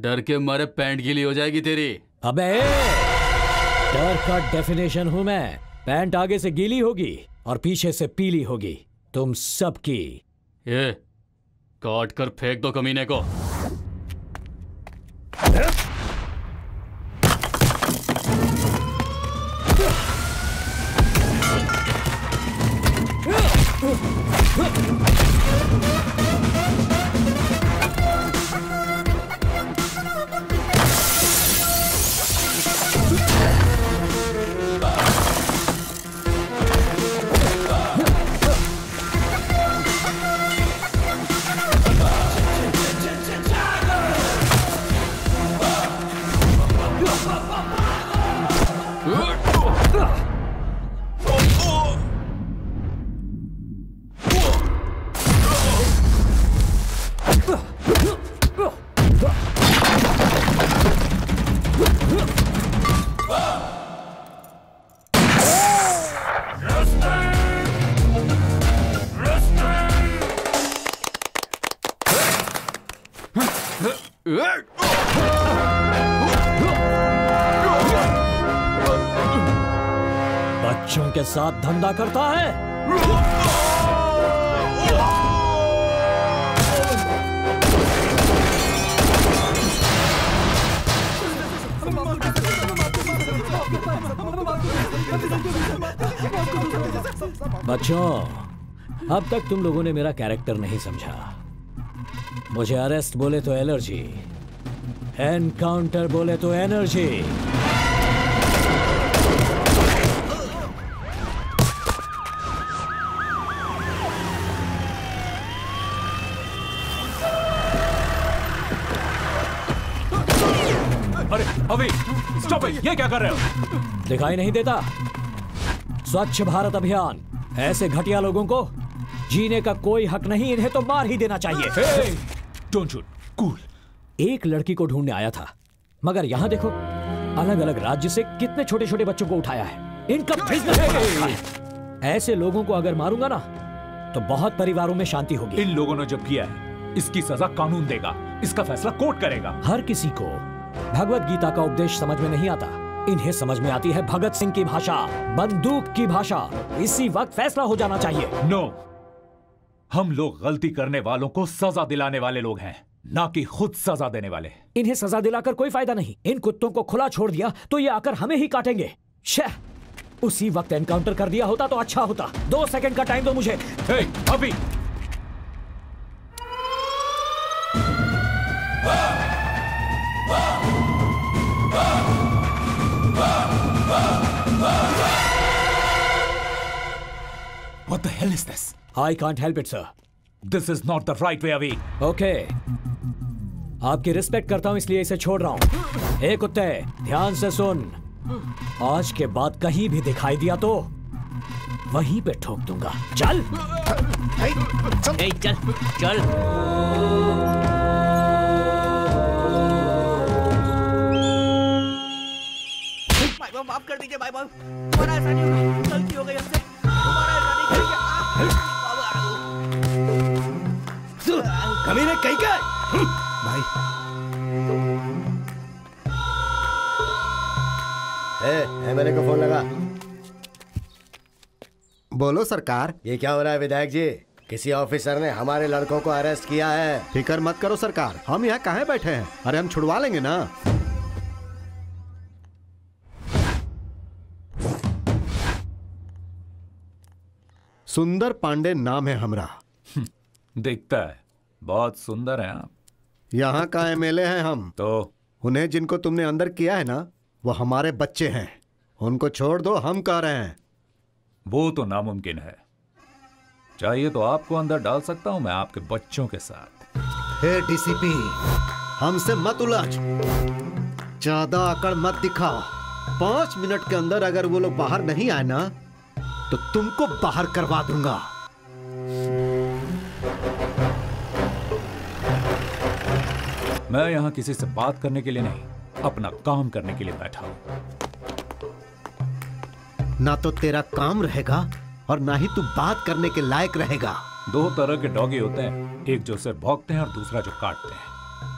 डर के मारे पैंट गीली हो जाएगी तेरी। अबे डर का डेफिनेशन हूँ मैं। पैंट आगे से गीली होगी और पीछे से पीली होगी। तुम सबकी। ये काट कर फेंक दो कमीने को। बच्चों के साथ धंधा करता है। बच्चों, अब तक तुम लोगों ने मेरा कैरेक्टर नहीं समझा। मुझे अरेस्ट बोले तो एलर्जी एनकाउंटर बोले तो एनर्जी अरे अभी स्टॉप इट ये क्या कर रहे हो? दिखाई नहीं देता। स्वच्छ भारत अभियान ऐसे घटिया लोगों को जीने का कोई हक नहीं इन्हें तो मार ही देना चाहिए। डोंट शूट कूल एक लड़की को ढूँढने आया था। मगर यहाँ देखो अलग अलग राज्य से कितने छोटे छोटे बच्चों को उठाया है। इनका बिज़नेस रखा ऐसे लोगों को अगर मारूँगा ना तो बहुत परिवारों में शांति होगी। इन लोगों ने जब किया है इसकी सजा कानून देगा इसका फैसला कोर्ट करेगा। हर किसी को भगवत गीता का उपदेश समझ में नहीं आता। इन्हें समझ में आती है भगत सिंह की भाषा बंदूक की भाषा। इसी वक्त फैसला हो जाना चाहिए। No no. हम लोग गलती करने वालों को सजा दिलाने वाले लोग हैं ना कि खुद सजा देने वाले। इन्हें सजा दिलाकर कोई फ़ायदा नहीं। इन कुत्तों को खुला छोड़ दिया तो ये आकर हमें ही काटेंगे। शह उसी वक्त एनकाउंटर कर दिया होता तो अच्छा होता। दो सेकंड का टाइम दो मुझे। Hey, अभी। What the hell is this? I can't help it, sir. This is not the right way, Avi. Okay आपकी रिस्पेक्ट करता हूँ इसलिए इसे छोड़ रहा हूँ। एक कुत्ते ध्यान से सुन। आज के बाद कहीं भी दिखाई दिया तो वहीं पे ठोक दूँगा। चल। ए, चल चल। माफ़ कर दीजिए भाई बाबू हमारा ऐसा नहीं होगा गलती हो गई हमसे। हमारा ऐसा नहीं करेंगे। कमीने कहीं का भाई। ए, एमएलए को फ़ोन लगा। बोलो सरकार। ये क्या हो रहा है विधायक जी? किसी ऑफिसर ने हमारे लड़कों को अरेस्ट किया है। फ़िक्र मत करो सरकार। हम यहाँ काहे बैठे हैं? अरे हम छुड़वा लेंगे ना। सुंदर पांडे नाम है हमरा। दिखता है। बहुत सुंदर है आप। यहाँ का एमएलए हैं हम। तो? उन्हें जिनको तुमने अंदर किया है ना वो हमारे बच्चे हैं। उनको छोड़ दो हम कह रहे हैं? वो तो नामुमकिन है। चाहिए तो आपको अंदर डाल सकता हूँ मैं आपके बच्चों के साथ। हे डीसीपी हमसे मत उलझ। ज़्यादा अकड़ मत दिखाओ। पाँच मिनट के अंदर अगर वो लोग बाहर नहीं आए ना तो तुमको बाहर करवा दूँगा। मैं यहाँ किसी से बात करने के लिए नहीं अपना काम करने के लिए बैठा हूँ। ना तो तेरा काम रहेगा और ना ही तू बात करने के लायक रहेगा। दो तरह के डॉगी होते हैं एक जो सिर्फ़ भौंकते हैं और दूसरा जो काटते हैं।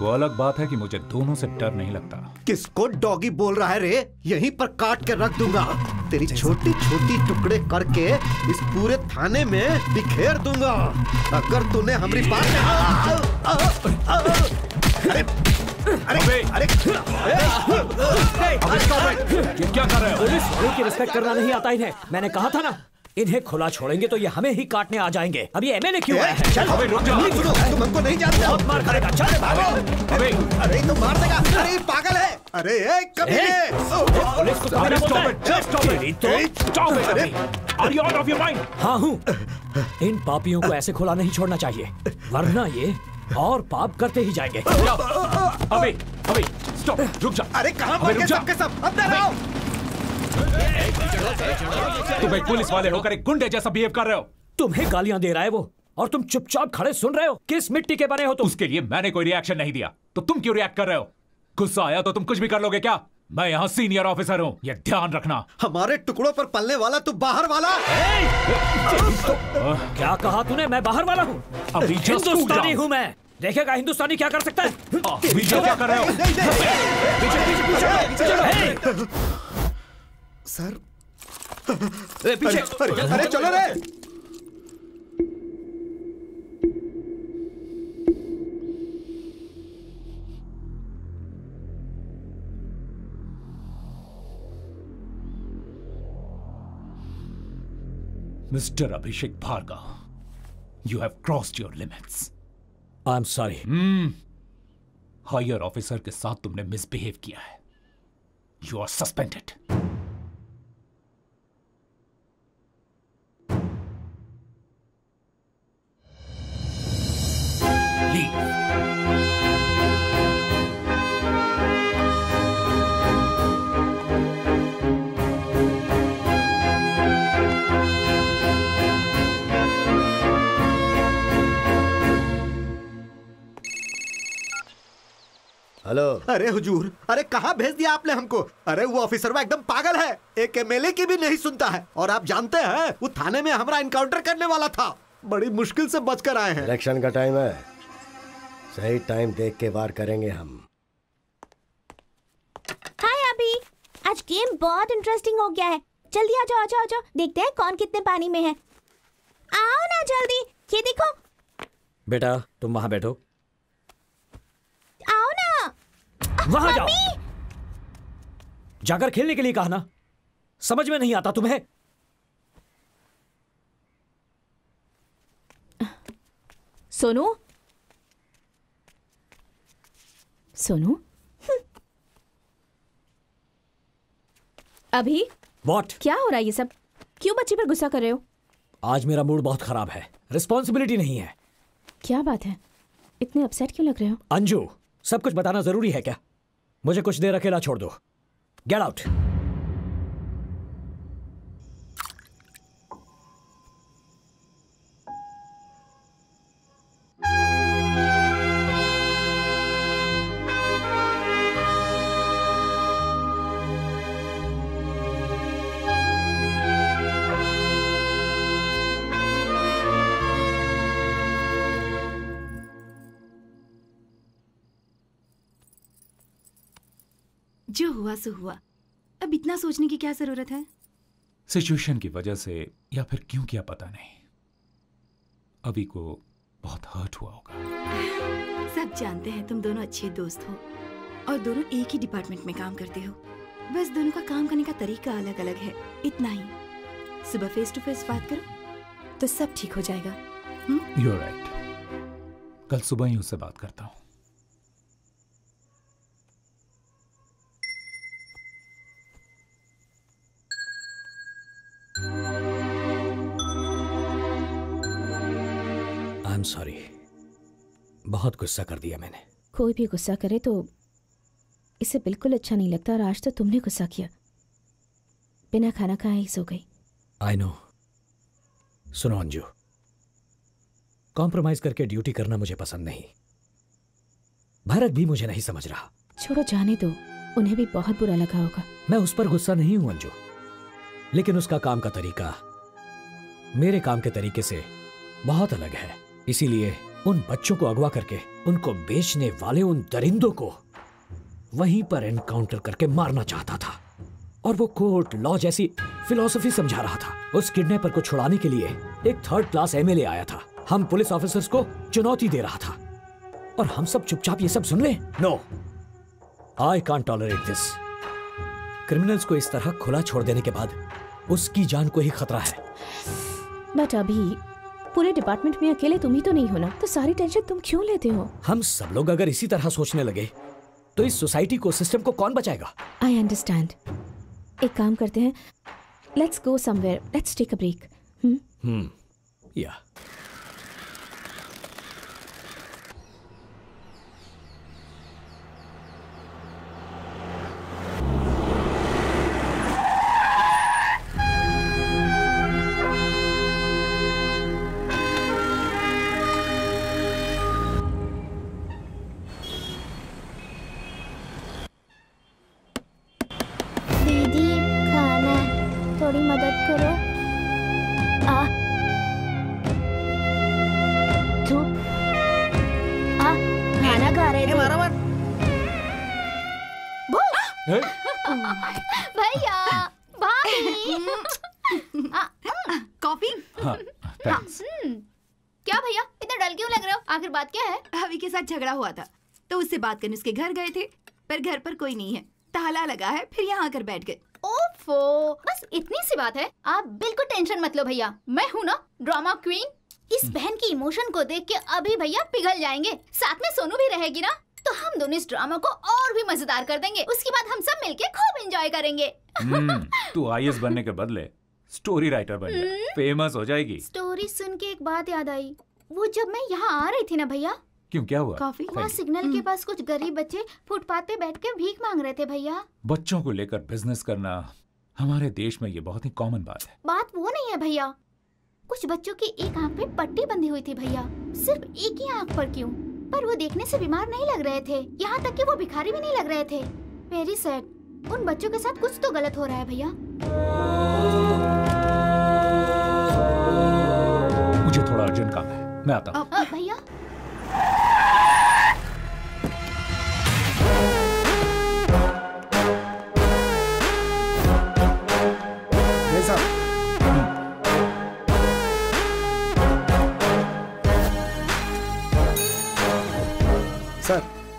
वो अलग बात है कि मुझे दोनों से डर नहीं लगता। किसको डॉगी बोल रहा है रे? यहीं पर काट के रख दूँगा। तेरी छोटी छोटी टुकड़े करके इस पूरे थाने में बिखेर दूँगा। अगर तूने हमारी बात अरे अरे अरे क्या कर रहे हो? पुलिस वालों की रिस्पेक्ट करना नहीं आता इन्हें। मैंने कहा था ना इन्हें खुला छोड़ेंगे तो ये हमें ही काटने आ जाएँगे। अब ये एमएलए क्यों आया है? चल। अबे रुक जा तुम हमको नहीं जानते। बहुत मार खाएगा। चल भागो। अबे अरे तो मार देगा। अरे ये पागल है। अरे ए कभी पुलिस को it, just stop it. तेरी तो stop it, अरे। Are you out of your mind? हाँ हूँ। इन पापियों को ऐसे खुला नहीं छोड़ना चाहिए। वरना ये और पाप करते ही जाएँगे। अबे अबे स्टॉप रुक जा। अरे कहाँ भाग गए सबके सब? अंदर आओ। तुम एक पुलिस वाले होकर एक गुंडे जैसा बिहेव कर रहे हो तुम्हें गालियाँ दे रहा है वो और तुम चुपचाप खड़े सुन रहे हो किस मिट्टी के बने हो तुम उसके लिए मैंने कोई रिएक्शन नहीं दिया तो तुम क्यों रिएक्ट कर रहे हो गुस्सा आया तो तुम कुछ भी कर लोगे क्या मैं यहाँ सीनियर ऑफिसर हूँ ये ध्यान रखना हमारे टुकड़ों पर पलने वाला तू बाहर वाला क्या कहा तूने मैं बाहर वाला हूँ अभी हिंदुस्तानी हूँ मैं देखेगा हिंदुस्तानी क्या कर सकता है क्या कर रहे हो पीछे पीछे पीछे पीछे सर। ए, पीछे। अरे, अरे चलो रे। Mister Abhishek Bhargav you have crossed your limits I am sorry higher officer के साथ तुमने मिसबिहेव किया है। You are suspended hello. अरे हुजूर अरे कहाँ भेज दिया आपने हमको? अरे वो ऑफिसर एकदम पागल है। एक एमएलए की भी नहीं सुनता है। और आप जानते हैं वो थाने में हमारा इनकाउंटर करने वाला था। बड़ी मुश्किल से बचकर आए हैं। इलेक्शन का टाइम है। सही टाइम देख के वार करेंगे हम। हाय अभी आज गेम बहुत इंटरेस्टिंग हो गया है। जल्दी आ जाओ आ जाओ आ जाओ। देखते हैं कौन कितने पानी में है। आओ ना जल्दी। ये देखो। बेटा तुम वहाँ बैठो आओ ना वहाँ जाओ। जाकर खेलने के लिए कहा ना। समझ में नहीं आता तुम्हें। सोनू? सोनू? अभी? वॉट क्या हो रहा है ये सब? क्यों बच्चे पर गुस्सा कर रहे हो? आज मेरा मूड बहुत खराब है। रिस्पॉन्सिबिलिटी नहीं है। क्या बात है? इतने अपसेट क्यों लग रहे हो? अंजू सब कुछ बताना ज़रूरी है क्या? मुझे कुछ देर अकेला छोड़ दो। गेट आउट हुआ सो हुआ। अब इतना सोचने की क्या ज़रूरत है? सिचुएशन की वजह से या फिर क्यों किया पता नहीं। अभी को बहुत हर्ट हुआ होगा। सब जानते हैं तुम दोनों अच्छे दोस्त हो और दोनों एक ही डिपार्टमेंट में काम करते हो। बस दोनों का काम करने का तरीका अलग अलग है इतना ही। सुबह फेस टू फेस बात करो तो सब ठीक हो जाएगा। राइट कल सुबह ही उससे बात करता हूँ। एम सॉरी बहुत गुस्सा कर दिया मैंने। कोई भी गुस्सा करे तो इसे बिल्कुल अच्छा नहीं लगता और आज तो तुमने गुस्सा किया। बिना खाना खाए ही सो गई। आई नो सुनो अंजू। कॉम्प्रोमाइज करके ड्यूटी करना मुझे पसंद नहीं। भारत भी मुझे नहीं समझ रहा। छोड़ो जाने दो। उन्हें भी बहुत बुरा लगा होगा। मैं उस पर गुस्सा नहीं हूँ अंजू। लेकिन उसका काम का तरीका मेरे काम के तरीके से बहुत अलग है। इसीलिए उन बच्चों को अगवा करके उनको बेचने वाले उन दरिंदों को वहीं पर एनकाउंटर करके मारना चाहता था। और वो कोर्ट लॉ जैसी फिलॉसफी समझा रहा था। उस किडनैपर को छुड़ाने के लिए एक थर्ड क्लास एमएलए आया था। हम पुलिस ऑफिसर्स को चुनौती दे रहा था। और हम सब चुपचाप ये सब सुन ले? No I can't tolerate this criminals को इस तरह खुला छोड़ देने के बाद उसकी जान को ही खतरा है। बट अभी पूरे डिपार्टमेंट में अकेले तुम ही तो नहीं हो ना? तो सारी टेंशन तुम क्यों लेते हो? हम सब लोग अगर इसी तरह सोचने लगे तो इस सोसाइटी को सिस्टम को कौन बचाएगा? आई अंडरस्टैंड एक काम करते हैं। Let's go somewhere let's take a break hmm yeah. साथ झगड़ा हुआ था। तो उससे बात करने उसके घर गए थे पर घर पर कोई नहीं है। ताला लगा है फिर यहाँ आकर बैठ गए। ओफो बस इतनी सी बात है। आप बिल्कुल टेंशन मत लो भैया। मैं हूँ ना ड्रामा क्वीन। इस बहन की इमोशन को देख के अभी भैया पिघल जाएँगे। साथ में सोनू भी रहेगी ना तो हम दोनों इस ड्रामा को और भी मज़ेदार कर देंगे। उसके बाद हम सब मिलके खूब एंजॉय करेंगे। हम्म, तू आईएएस बनने के बदले स्टोरी राइटर बन जा। फ़ेमस हो जाएगी। स्टोरी सुन के एक बात याद आई। वो जब मैं यहाँ आ रही थी ना भैया क्यों क्या हुआ? कॉफ़ी? वहाँ सिग्नल के पास कुछ गरीब बच्चे फुटपाथ पे बैठ के भीख मांग रहे थे भैया। बच्चों को लेकर बिज़नेस करना हमारे देश में ये बहुत ही कॉमन बात है। बात वो नहीं है भैया। कुछ बच्चों की एक आँख पे पट्टी बंधी हुई थी भैया। सिर्फ़ एक ही आँख पर क्यों? पर वो देखने से बीमार नहीं लग रहे थे। यहाँ तक कि वो भिखारी भी नहीं लग रहे थे। वेरी सैड उन बच्चों के साथ कुछ तो गलत हो रहा है भैया। मुझे थोड़ा अर्जेंट काम है। मैं आता हूँ। भैया?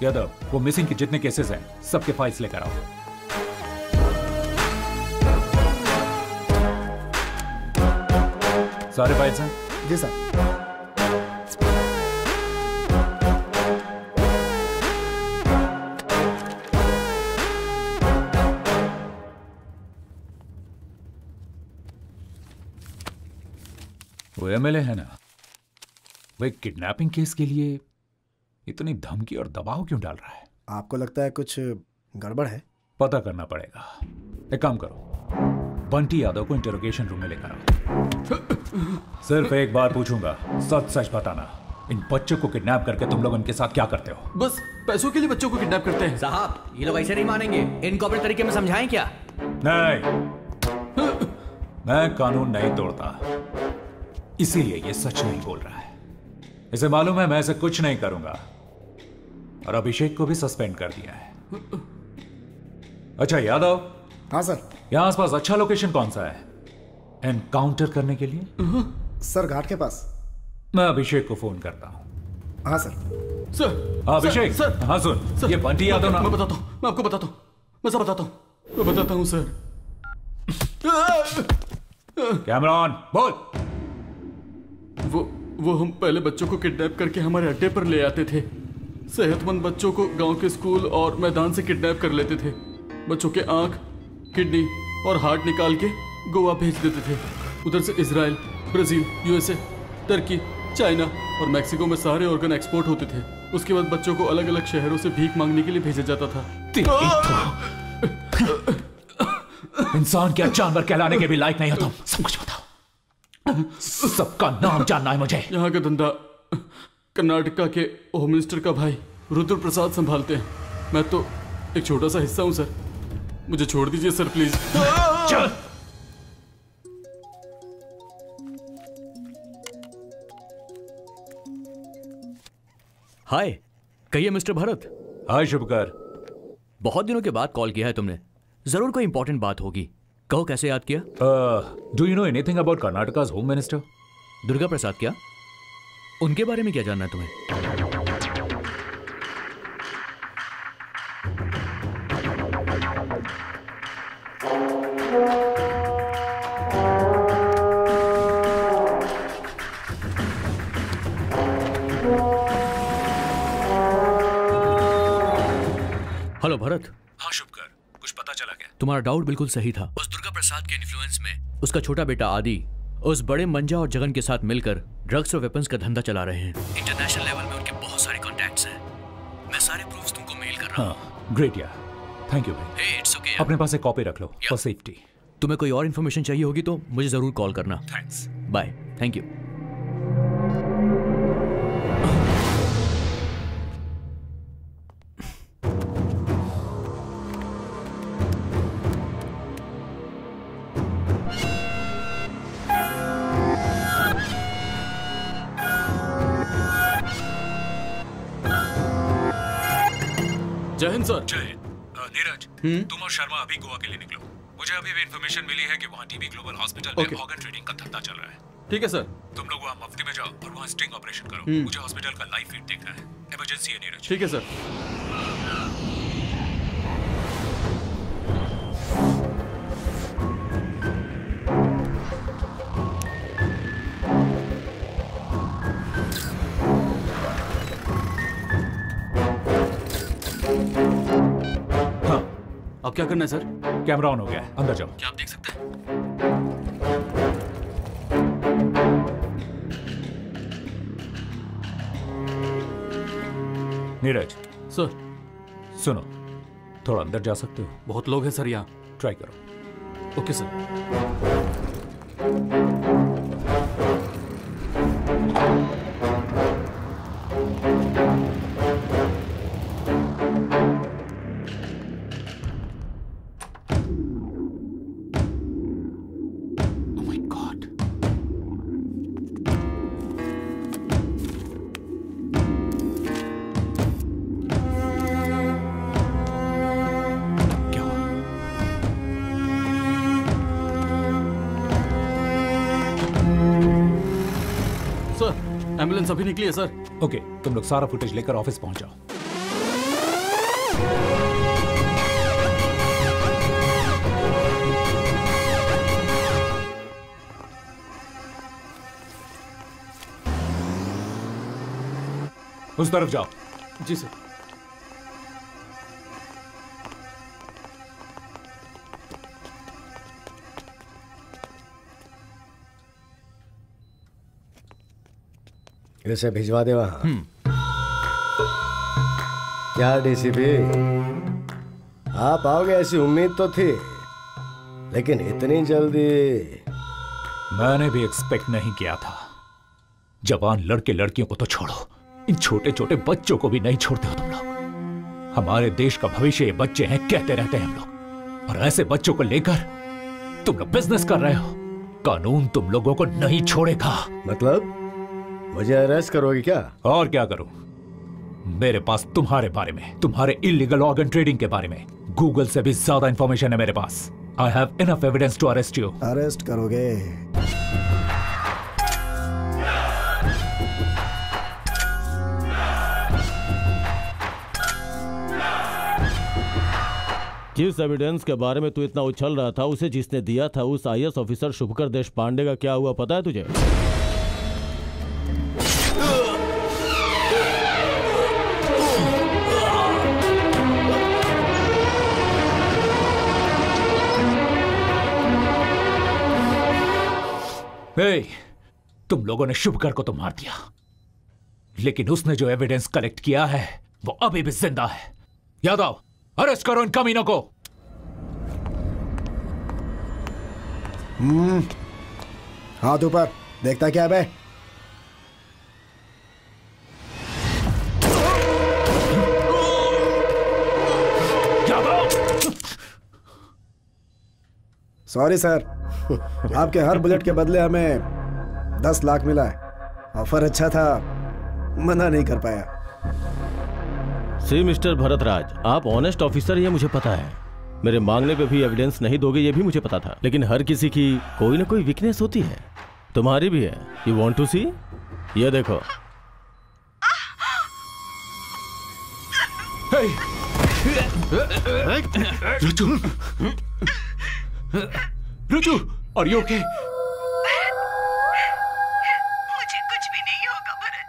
यादव वो मिसिंग के जितने केसेस हैं सबके फाइल्स लेकर आओ। सारे फाइल्स हैं? जी सर। वो एमएलए है ना? वो एक किडनैपिंग केस के लिए इतनी धमकी और दबाव क्यों डाल रहा है? आपको लगता है कुछ गड़बड़ है? पता करना पड़ेगा। एक काम करो। बंटी यादव को इंटरोगेशन रूम में लेकर आओ। सिर्फ़ एक बार पूछूँगा सच सच बताना इन बच्चों को किडनैप करके तुम लोग उनके साथ क्या करते हो? बस पैसों के लिए बच्चों को किडनैप करते हैं। साहब ये लोग ऐसे नहीं मानेंगे। इनको अपने तरीके में समझाएँ क्या? नहीं। मैं कानून नहीं तोड़ता। इसीलिए ये सच नहीं बोल रहा है। इसे मालूम है मैं ऐसे कुछ नहीं करूँगा। और अभिषेक को भी सस्पेंड कर दिया है। अच्छा यादव हाँ सर। यहाँ आसपास अच्छा लोकेशन कौन सा है? एनकाउंटर करने के लिए? सर घाट के पास। मैं अभिषेक को फ़ोन करता हूँ। हाँ सर। सर हाँ, अभिषेक। Sir, sir. हाँ सुन सर, ये बंटी यादव ना मैं बताता हूँ मैं आपको बताता हूँ मैं सब बताता हूँ मैं बताता हूँ सर। कैमरॉन बोल। वो वो हम पहले बच्चों को किडनैप करके हमारे अड्डे पर ले आते थे। सेहतमंद बच्चों को गाँव के स्कूल और मैदान से किडनैप कर लेते थे। बच्चों के आँख किडनी और हार्ट निकाल के गोवा भेज देते थे। उधर से Israel Brazil USA Turkey China और मैक्सिको में सारे ऑर्गन एक्सपोर्ट होते थे। उसके बाद बच्चों को अलग अलग शहरों से भीख मांगने के लिए भेजा जाता था। इंसान क्या जानवर कहलाने के भी लायक नहीं हो तुम? सब कुछ बताओ। सबका नाम जानना है मुझे। यहाँ का धंधा कर्नाटका के होम मिनिस्टर का भाई रुद्र प्रसाद संभालते हैं। मैं तो एक छोटा सा हिस्सा हूँ सर। मुझे छोड़ दीजिए सर प्लीज़। चल। हाय कहिए मिस्टर भरत। हाय शुभकर। बहुत दिनों के बाद कॉल किया है तुमने। ज़रूर कोई इंपॉर्टेंट बात होगी। कहो कैसे याद किया? Do you know anything about Karnataka home minister Durga Prasad क्या? उनके बारे में क्या जानना है तुम्हें? हेलो भरत। हाँ शुभकर। कुछ पता चला क्या? तुम्हारा डाउट बिल्कुल सही था। उस दुर्गा प्रसाद के इन्फ्लुएंस में उसका छोटा बेटा आदि उस बड़े मंजा और जगन के साथ मिलकर ड्रग्स और वेपन्स का धंधा चला रहे हैं। इंटरनेशनल लेवल में उनके बहुत सारे कॉन्टैक्ट्स हैं। मैं सारे प्रूफ्स तुमको मेल कर रहा हूँ। हाँ ग्रेट यार थैंक यू भाई। Hey, it's okay. अपने पास एक कॉपी रख लो फॉर सेफ्टी तुम्हें कोई और इन्फॉर्मेशन चाहिए होगी तो मुझे ज़रूर कॉल करना। Thanks bye thank you sir Jai Neeraj तुम और शर्मा अभी गोवा के लिए निकलो। मुझे अभी भी इन्फॉर्मेशन मिली है कि वहाँ टीबी ग्लोबल हॉस्पिटल में ऑर्गन ट्रेडिंग का धंधा चल रहा है। ठीक है सर तुम लोग वहाँ मफ्ती में जाओ और वहाँ स्टिंग ऑपरेशन करो। हम्म। मुझे हॉस्पिटल का लाइफ फ़ीड देखना है। इमरजेंसी है नीरज। ठीक है सर अब क्या करना है सर? कैमरा ऑन हो गया है। अंदर जाओ। क्या आप देख सकते हैं? नीरज। सर। सुनो। थोड़ा अंदर जा सकते हो। बहुत लोग हैं सर यहाँ। ट्राई करो। Okay sir. एंबुलेंस अभी निकली है सर। ओके तुम लोग सारा फुटेज लेकर ऑफ़िस पहुँच जाओ। उस तरफ़ जाओ। जी सर। इसे भिजवा दे वहाँ। क्या डीसीपी आप आओगे ऐसी उम्मीद तो थी लेकिन इतनी जल्दी। मैंने भी एक्सपेक्ट नहीं किया था। जवान लड़के लड़कियों को तो छोड़ो। इन छोटे छोटे बच्चों को भी नहीं छोड़ते हो तुम लोग। हमारे देश का भविष्य ये बच्चे हैं कहते रहते हैं हम लोग। और ऐसे बच्चों को लेकर तुम लोग बिज़नेस कर रहे हो। कानून तुम लोगों को नहीं छोड़ेगा। मतलब? मुझे अरेस्ट करोगे क्या? और क्या करूँ? मेरे पास तुम्हारे बारे में तुम्हारे इलीगल ऑर्गन ट्रेडिंग के बारे में गूगल से भी ज़्यादा इंफॉर्मेशन है मेरे पास। I have enough evidence to arrest you arrest करोगे। जिस एविडेंस के बारे में तू इतना उछल रहा था? उसे जिसने दिया था उस आईएएस ऑफिसर शुभकर देश पांडे का क्या हुआ? पता है तुझे? Hey, तुम लोगों ने शुभकर को तो मार दिया। लेकिन उसने जो एविडेंस कलेक्ट किया है वो अभी भी ज़िंदा है। यादव अरेस्ट करो इन कमीनों को। हम्म। हाथ ऊपर देखता क्या बे? सॉरी सर आपके हर बुलेट के बदले हमें दस लाख मिला है। ऑफ़र अच्छा था मना नहीं कर पाया। सी मिस्टर भरतराज आप ऑनेस्ट ऑफिसर ये मुझे पता है। मेरे मांगने पे भी एविडेंस नहीं दोगे ये भी मुझे पता था। लेकिन हर किसी की कोई ना कोई वीकनेस होती है। तुम्हारी भी है। यू वॉन्ट टू सी ये देखो। रुचु रुचु और यू ओके मुझे कुछ भी नहीं होगा भरत।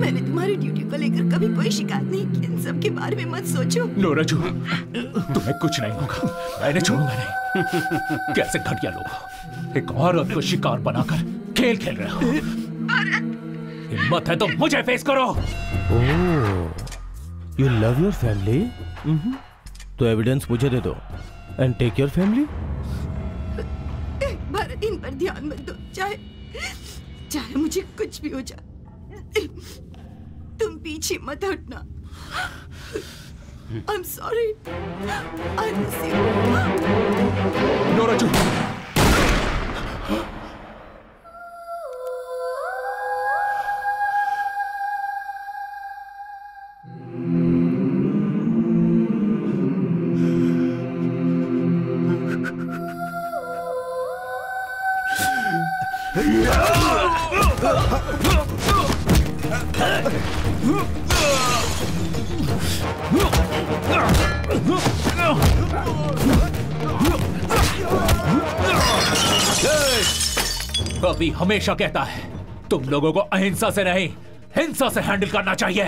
मैंने तुम्हारी ड्यूटी को लेकर कभी कोई शिकायत नहीं की। इन सब के बारे में मत सोचो। नो रजू तुम्हें कुछ नहीं होगा। मैंने छोड़ूँगा नहीं। कैसे घटिया लोग एक औरत को शिकार बनाकर खेल खेल रहे हो। हिम्मत है तो मुझे फेस करो। यू लव योर फैमिली तो एविडेंस मुझे दे दो। And take your family Bharat इन पर ध्यान मत दो। चाहे चाहे मुझे कुछ भी हो जाए। तुम पीछे मत हटना। I am sorry I miss you know हमेशा कहता है तुम लोगों को अहिंसा से नहीं हिंसा से हैंडल करना चाहिए।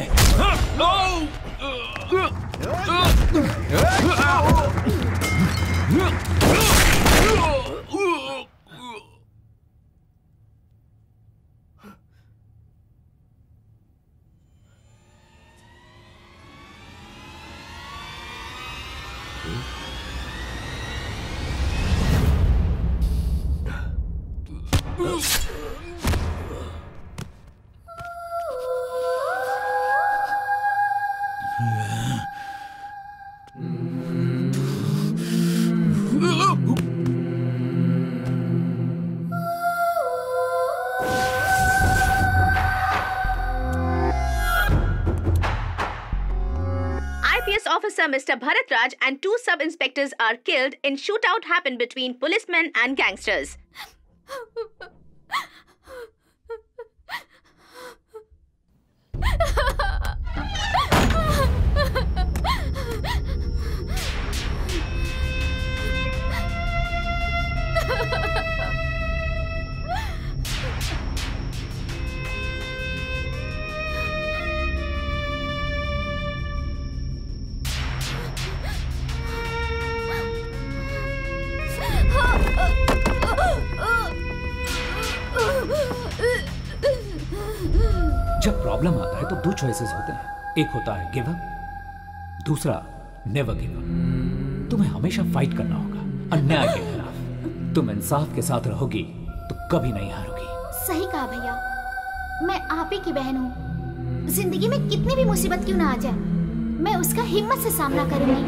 Mr. Bharat Raj and two sub inspectors are killed in shootout happened between policemen and gangsters. Problem आता है तो दो चॉइसेस होते हैं। एक होता है गिव अप दूसरा नेवर गिव अप तुम्हें हमेशा फाइट करना होगा अन्याय के खिलाफ। तुम इंसाफ के साथ रहोगी तो कभी नहीं हारोगी। सही कहा भैया। मैं आप ही की बहन हूँ। ज़िंदगी में कितनी भी मुसीबत क्यों ना आ जाए मैं उसका हिम्मत से सामना करूँगी।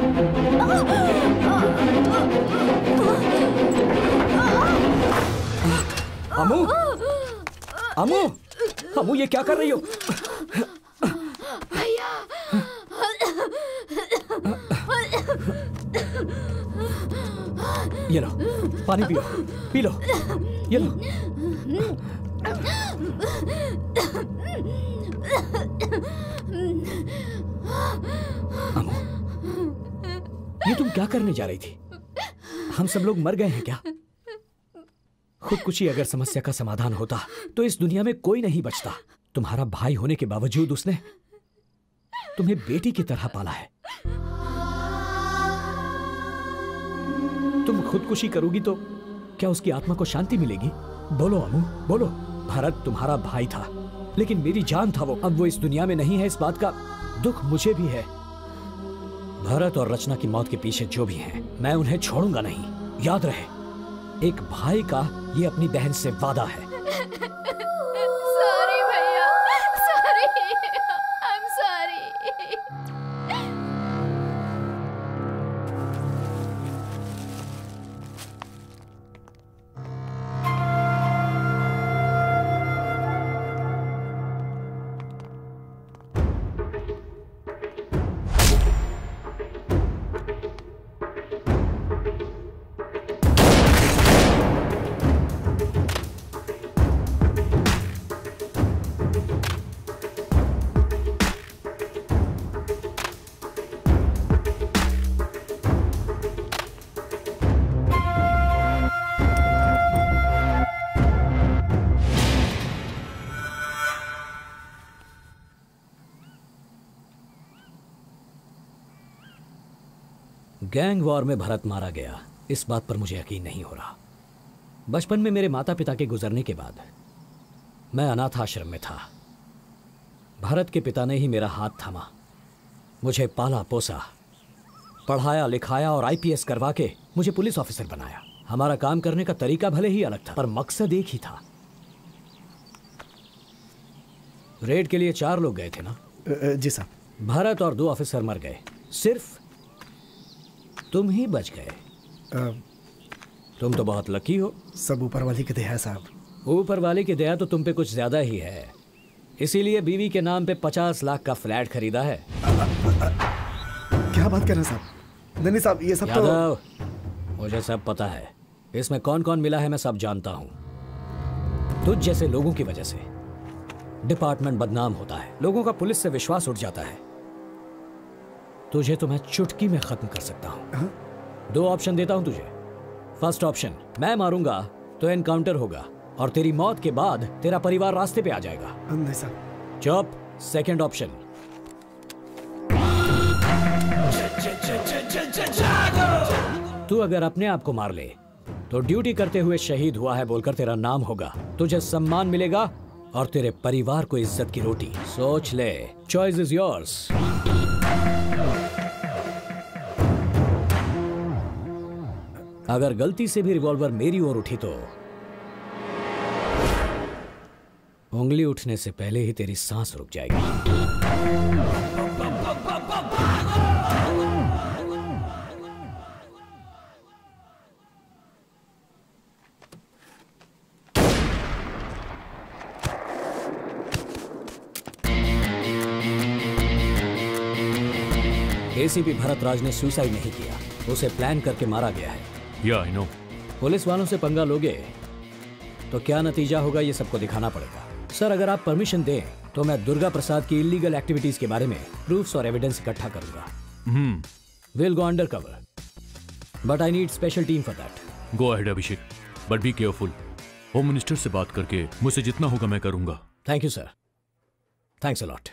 अमू! अमू! हमू ये क्या कर रही हो? भैया। ये लो पानी पियो पी लो ये लो। ये तुम क्या करने जा रही थी? हम सब लोग मर गए हैं क्या? खुदकुशी अगर समस्या का समाधान होता तो इस दुनिया में कोई नहीं बचता। तुम्हारा भाई होने के बावजूद उसने तुम्हें बेटी की तरह पाला है। तुम खुदकुशी करोगी तो क्या उसकी आत्मा को शांति मिलेगी? बोलो, अमू, बोलो। भरत तुम्हारा भाई था, लेकिन मेरी जान था वो। अब वो इस दुनिया में नहीं है, इस बात का दुख मुझे भी है। भरत और रचना की मौत के पीछे जो भी हैं, मैं उन्हें छोड़ूँगा नहीं। याद रहे एक भाई का ये अपनी बहन से वादा है। गैंग वॉर में भरत मारा गया। इस बात पर मुझे यकीन नहीं हो रहा। बचपन में मेरे माता पिता के गुजरने के बाद मैं अनाथ आश्रम में था। भरत के पिता ने ही मेरा हाथ थामा। मुझे पाला पोसा पढ़ाया लिखाया और आईपीएस करवा के मुझे पुलिस ऑफिसर बनाया। हमारा काम करने का तरीका भले ही अलग था पर मकसद एक ही था। रेड के लिए चार लोग गए थे ना? जी साहब भारत और दो ऑफिसर मर गए। सिर्फ़ तुम ही बच गए। तुम तो बहुत लकी हो। सब ऊपर वाली की दया है साहब। ऊपर वाले की दया तो तुम पे कुछ ज़्यादा ही है। इसीलिए बीवी के नाम पे पचास लाख का फ्लैट खरीदा है। क्या बात कर रहे साहब? नहीं साहब ये सब तो मुझे सब पता है। इसमें कौन कौन मिला है मैं सब जानता हूँ। तुझ जैसे लोगों की वजह से। डिपार्टमेंट बदनाम होता है। लोगों का पुलिस से विश्वास उठ जाता है। तुझे तो मैं चुटकी में खत्म कर सकता हूँ। दो ऑप्शन देता हूँ तुझे। फ़र्स्ट ऑप्शन मैं मारूँगा तो एनकाउंटर होगा और तेरी मौत के बाद तेरा परिवार रास्ते पे आ जाएगा। नहीं चुप सेकंड ऑप्शन तू अगर अपने आप को मार ले तो ड्यूटी करते हुए शहीद हुआ है बोलकर तेरा नाम होगा। तुझे सम्मान मिलेगा और तेरे परिवार को इज़्ज़त की रोटी। सोच ले। चॉइस इज़ योर्स अगर गलती से भी रिवॉल्वर मेरी ओर उठी तो उंगली उठने से पहले ही तेरी सांस रुक जाएगी। एसीपी भरत राज ने सुसाइड नहीं किया। उसे प्लान करके मारा गया है। या आई नो पुलिस वालों से पंगा लोगे तो क्या नतीजा होगा? ये सबको दिखाना पड़ेगा। सर अगर आप परमिशन दें तो मैं दुर्गा प्रसाद की इलीगल एक्टिविटीज़ के बारे में प्रूफ्स और एविडेंस इकट्ठा करूँगा। हम्म will go undercover but I need special team for that go ahead Abhishek but be careful home minister से बात करके मुझसे जितना होगा मैं करूँगा। Thank you sir thanks a lot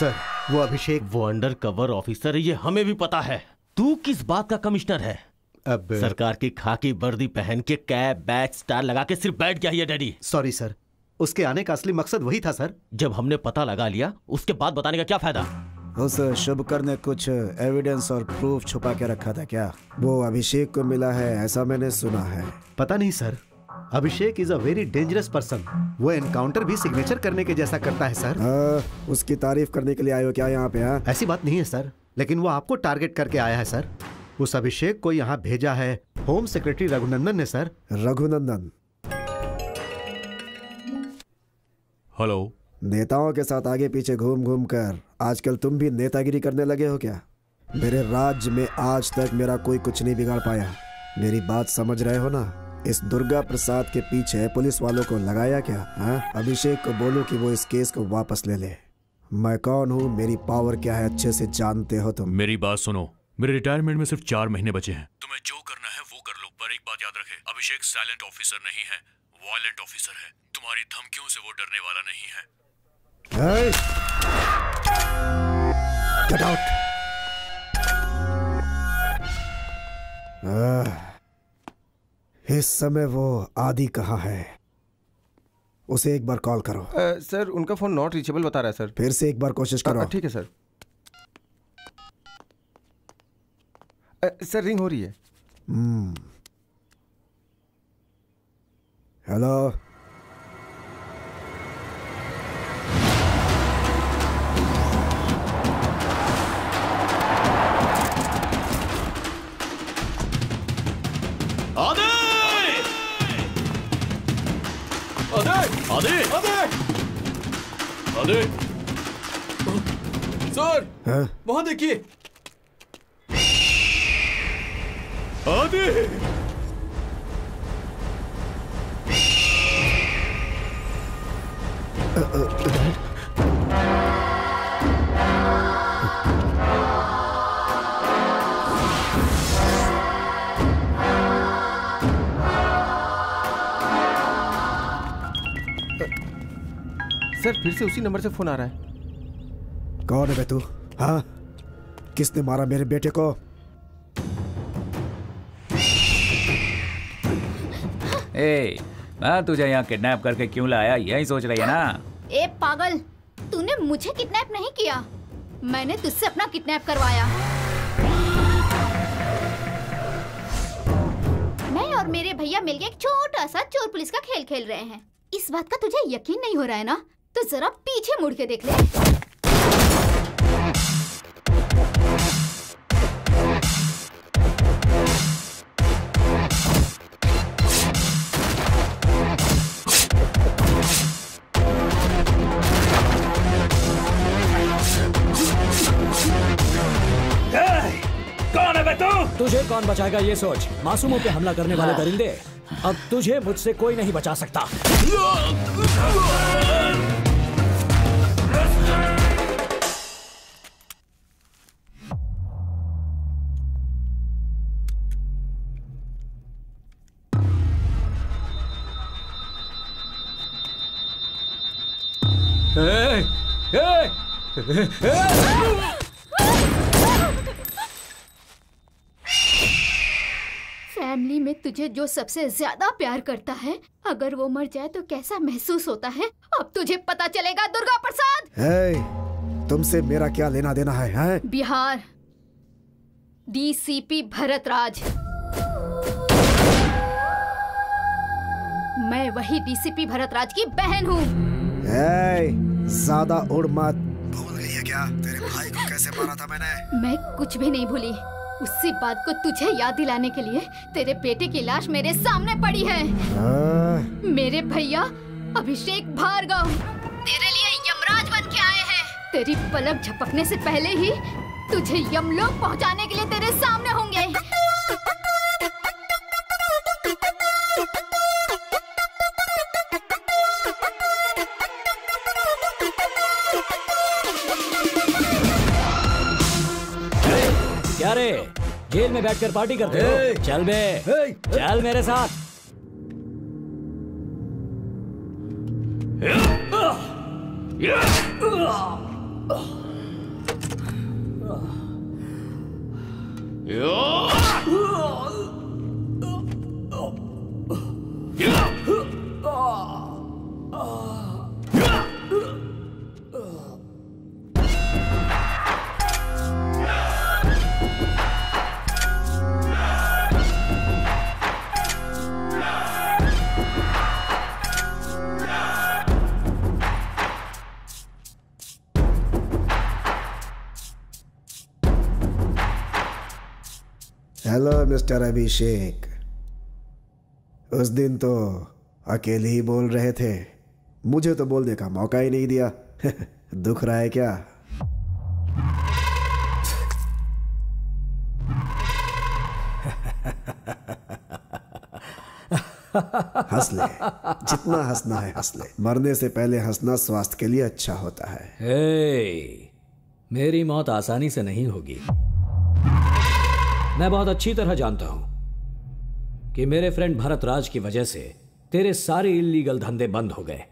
sir वो अभिषेक वो अंडर कवर ऑफिसर है ये हमें भी पता है। तू किस बात का कमिश्नर है? अब सरकार की खाकी वर्दी पहन के कैप बैच स्टार लगा के सिर्फ़ बैठ गया है डैडी। सॉरी सर उसके आने का असली मकसद वही था सर जब हमने पता लगा लिया उसके बाद बताने का क्या फ़ायदा? उस शुभकर ने कुछ एविडेंस और प्रूफ छुपा के रखा था क्या? वो अभिषेक को मिला है ऐसा मैंने सुना है। पता नहीं sir Abhishek is a very dangerous person वो एनकाउंटर भी सिग्नेचर करने के जैसा करता है सर आ, उसकी तारीफ़ करने के लिए आए हो क्या यहाँ पे हाँ? ऐसी बात नहीं है सर लेकिन वो आपको टारगेट करके आया है सर उस अभिषेक को यहाँ भेजा है होम सेक्रेटरी रघुनंदन ने सर रघुनंदन। हेलो नेताओं के साथ आगे पीछे घूम घूम कर आजकल तुम भी नेतागिरी करने लगे हो क्या? मेरे राज्य में आज तक मेरा कोई कुछ नहीं बिगाड़ पाया। मेरी बात समझ रहे हो ना? इस दुर्गा प्रसाद के पीछे पुलिस वालों को लगाया क्या हाँ? अभिषेक को बोलो कि वो इस केस को वापस ले ले। मैं कौन हूँ? मेरी पावर क्या है? अच्छे से जानते हो तुम। मेरी बात सुनो। मेरे रिटायरमेंट में सिर्फ़ चार महीने बचे हैं। तुम्हें जो करना है वो कर लो पर एक बात याद रखे अभिषेक साइलेंट ऑफिसर नहीं है वायलेंट ऑफिसर है। तुम्हारी धमकियों से वो डरने वाला नहीं है। Get out! आह, इस समय वो आदि कहाँ है? उसे एक बार कॉल करो। आ, सर उनका फ़ोन नॉट रीचेबल बता रहा है सर। फिर से एक बार कोशिश करो। ठीक है सर। आ, सर रिंग हो रही है। हम्म। हेलो? आदे आदे आदे आदे आदे सर हाँ? वहाँ देखिए आदे सर फिर से उसी नंबर से फ़ोन आ रहा है। कौन है बे तू? हाँ? किसने मारा मेरे बेटे को? ए, मैं तुझे यहाँ किडनैप करके क्यों लाया? यही सोच रही है ना? ए पागल तूने मुझे किडनैप नहीं किया। मैंने तुझसे अपना किडनैप करवाया। मैं और मेरे भैया मिलके एक छोटा सा चोर पुलिस का खेल खेल रहे हैं। इस बात का तुझे यकीन नहीं हो रहा है ना? तो जरा पीछे मुड़ के देख ले। है तू? तुझे कौन बचाएगा ये सोच? मासूमों पे हमला करने वाले दरिंदे अब तुझे मुझसे कोई नहीं बचा सकता। फैमिली में तुझे जो सबसे ज़्यादा प्यार करता है अगर वो मर जाए तो कैसा महसूस होता है? अब तुझे पता चलेगा दुर्गा प्रसाद! हे, तुमसे मेरा क्या लेना देना है हैं? बिहार डीसीपी भरत राज मैं वही डीसीपी भरत राज की बहन हूँ। हे, ज़्यादा उड़ मत। है क्या तेरे भाई को कैसे मारा था मैंने? मैं कुछ भी नहीं भूली। उसी बात को तुझे याद दिलाने के लिए तेरे बेटे की लाश मेरे सामने पड़ी है। आ... मेरे भैया अभिषेक भार्गव तेरे लिए यमराज बन के आए हैं। तेरी पलक झपकने से पहले ही तुझे यमलोक पहुँचाने के लिए तेरे सामने होंगे। जेल में बैठकर पार्टी करते हो। चल बे चल मेरे साथ। हेलो मिस्टर अभिषेक उस दिन तो अकेले ही बोल रहे थे। मुझे तो बोलने का मौका ही नहीं दिया। दुख रहा है क्या? हंस ले। जितना हंसना है हंस ले। मरने से पहले हंसना स्वास्थ्य के लिए अच्छा होता है। हे, मेरी मौत आसानी से नहीं होगी। मैं बहुत अच्छी तरह जानता हूँ कि मेरे फ्रेंड भरत राज की वजह से तेरे सारे इलीगल धंधे बंद हो गए।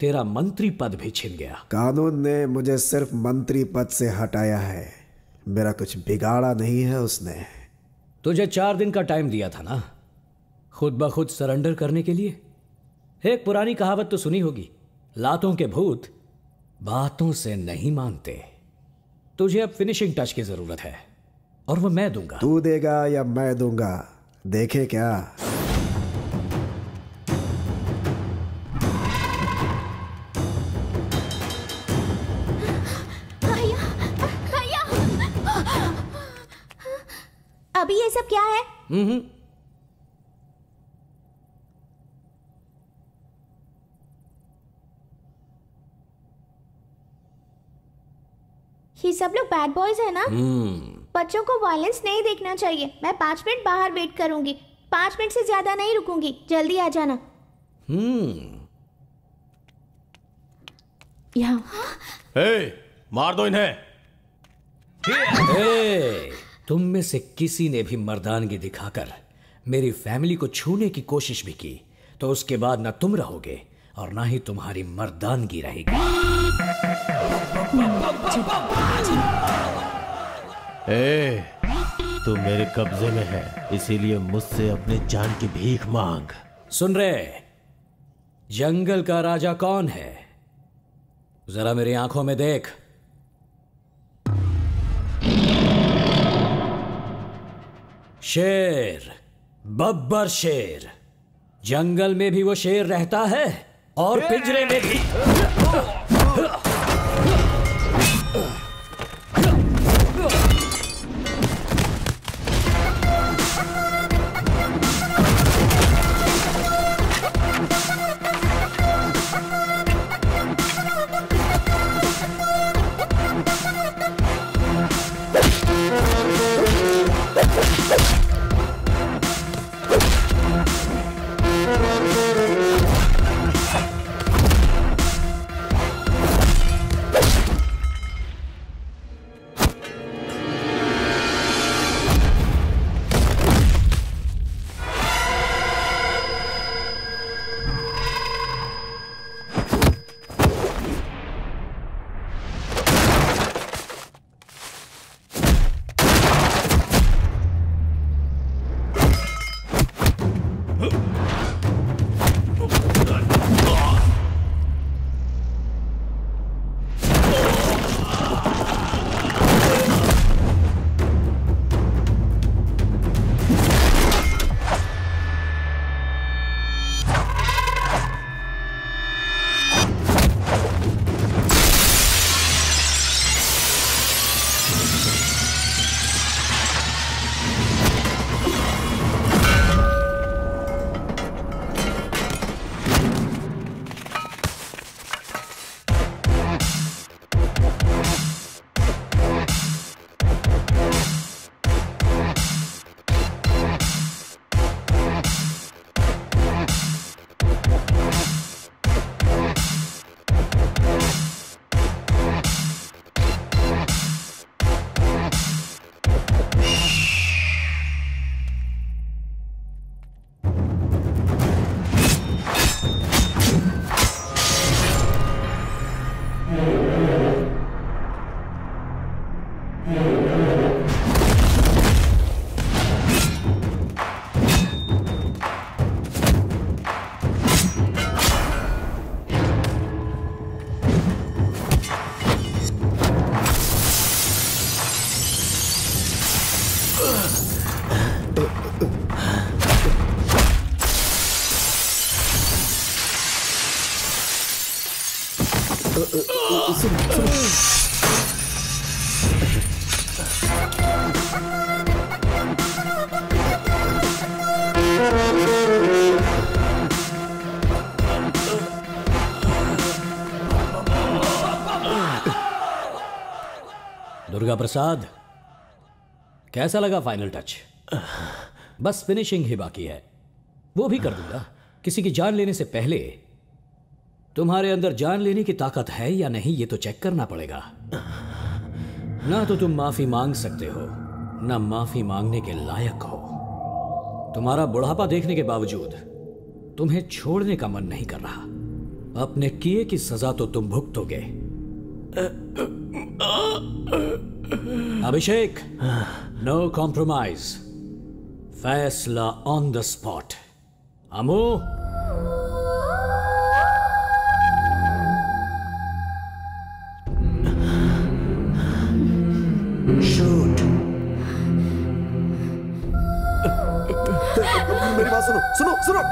तेरा मंत्री पद भी छिन गया। कानून ने मुझे सिर्फ़ मंत्री पद से हटाया है। मेरा कुछ बिगाड़ा नहीं है उसने। तुझे चार दिन का टाइम दिया था ना? खुद ब खुद सरेंडर करने के लिए? एक पुरानी कहावत तो सुनी होगी लातों के भूत बातों से नहीं मानते। तुझे अब फिनिशिंग टच की ज़रूरत है। और वो मैं दूँगा। तू देगा या मैं दूँगा? देखे क्या? भैया भैया। अभी ये सब क्या है? हम्म ये सब लोग बैड बॉयज़ है ना? हम्म। बच्चों को वायलेंस नहीं देखना चाहिए मैं पाँच मिनट बाहर वेट करूँगी पाँच मिनट से ज़्यादा नहीं रुकूँगी जल्दी आ जाना हम्म यहाँ हे, मार दो इन्हें ए, तुम में से किसी ने भी मर्दानगी दिखाकर मेरी फैमिली को छूने की कोशिश भी की तो उसके बाद ना तुम रहोगे और ना ही तुम्हारी मर्दानगी रहेगी ए, तू मेरे कब्जे में है इसीलिए मुझसे अपने जान की भीख मांग। सुन रहे जंगल का राजा कौन है? जरा मेरी आँखों में देख। शेर बब्बर शेर। जंगल में भी वो शेर रहता है और पिंजरे में भी। दुर्गा प्रसाद, कैसा लगा फाइनल टच बस फिनिशिंग ही बाकी है। वो भी कर दूँगा। किसी की जान लेने से पहले, तुम्हारे अंदर जान लेने की ताकत है या नहीं, ये तो चेक करना पड़ेगा। ना तो तुम माफ़ी मांग सकते हो, ना माफ़ी मांगने के लायक हो। तुम्हारा बुढ़ापा देखने के बावजूद, तुम्हें छोड़ने का मन नहीं कर रहा। अपने किए की सजा तो तुम भुगतोगे। अभिषेक नो कॉम्प्रोमाइज फैसला ऑन द स्पॉट अमो शूट मेरी बात सुनो सुनो सुनो।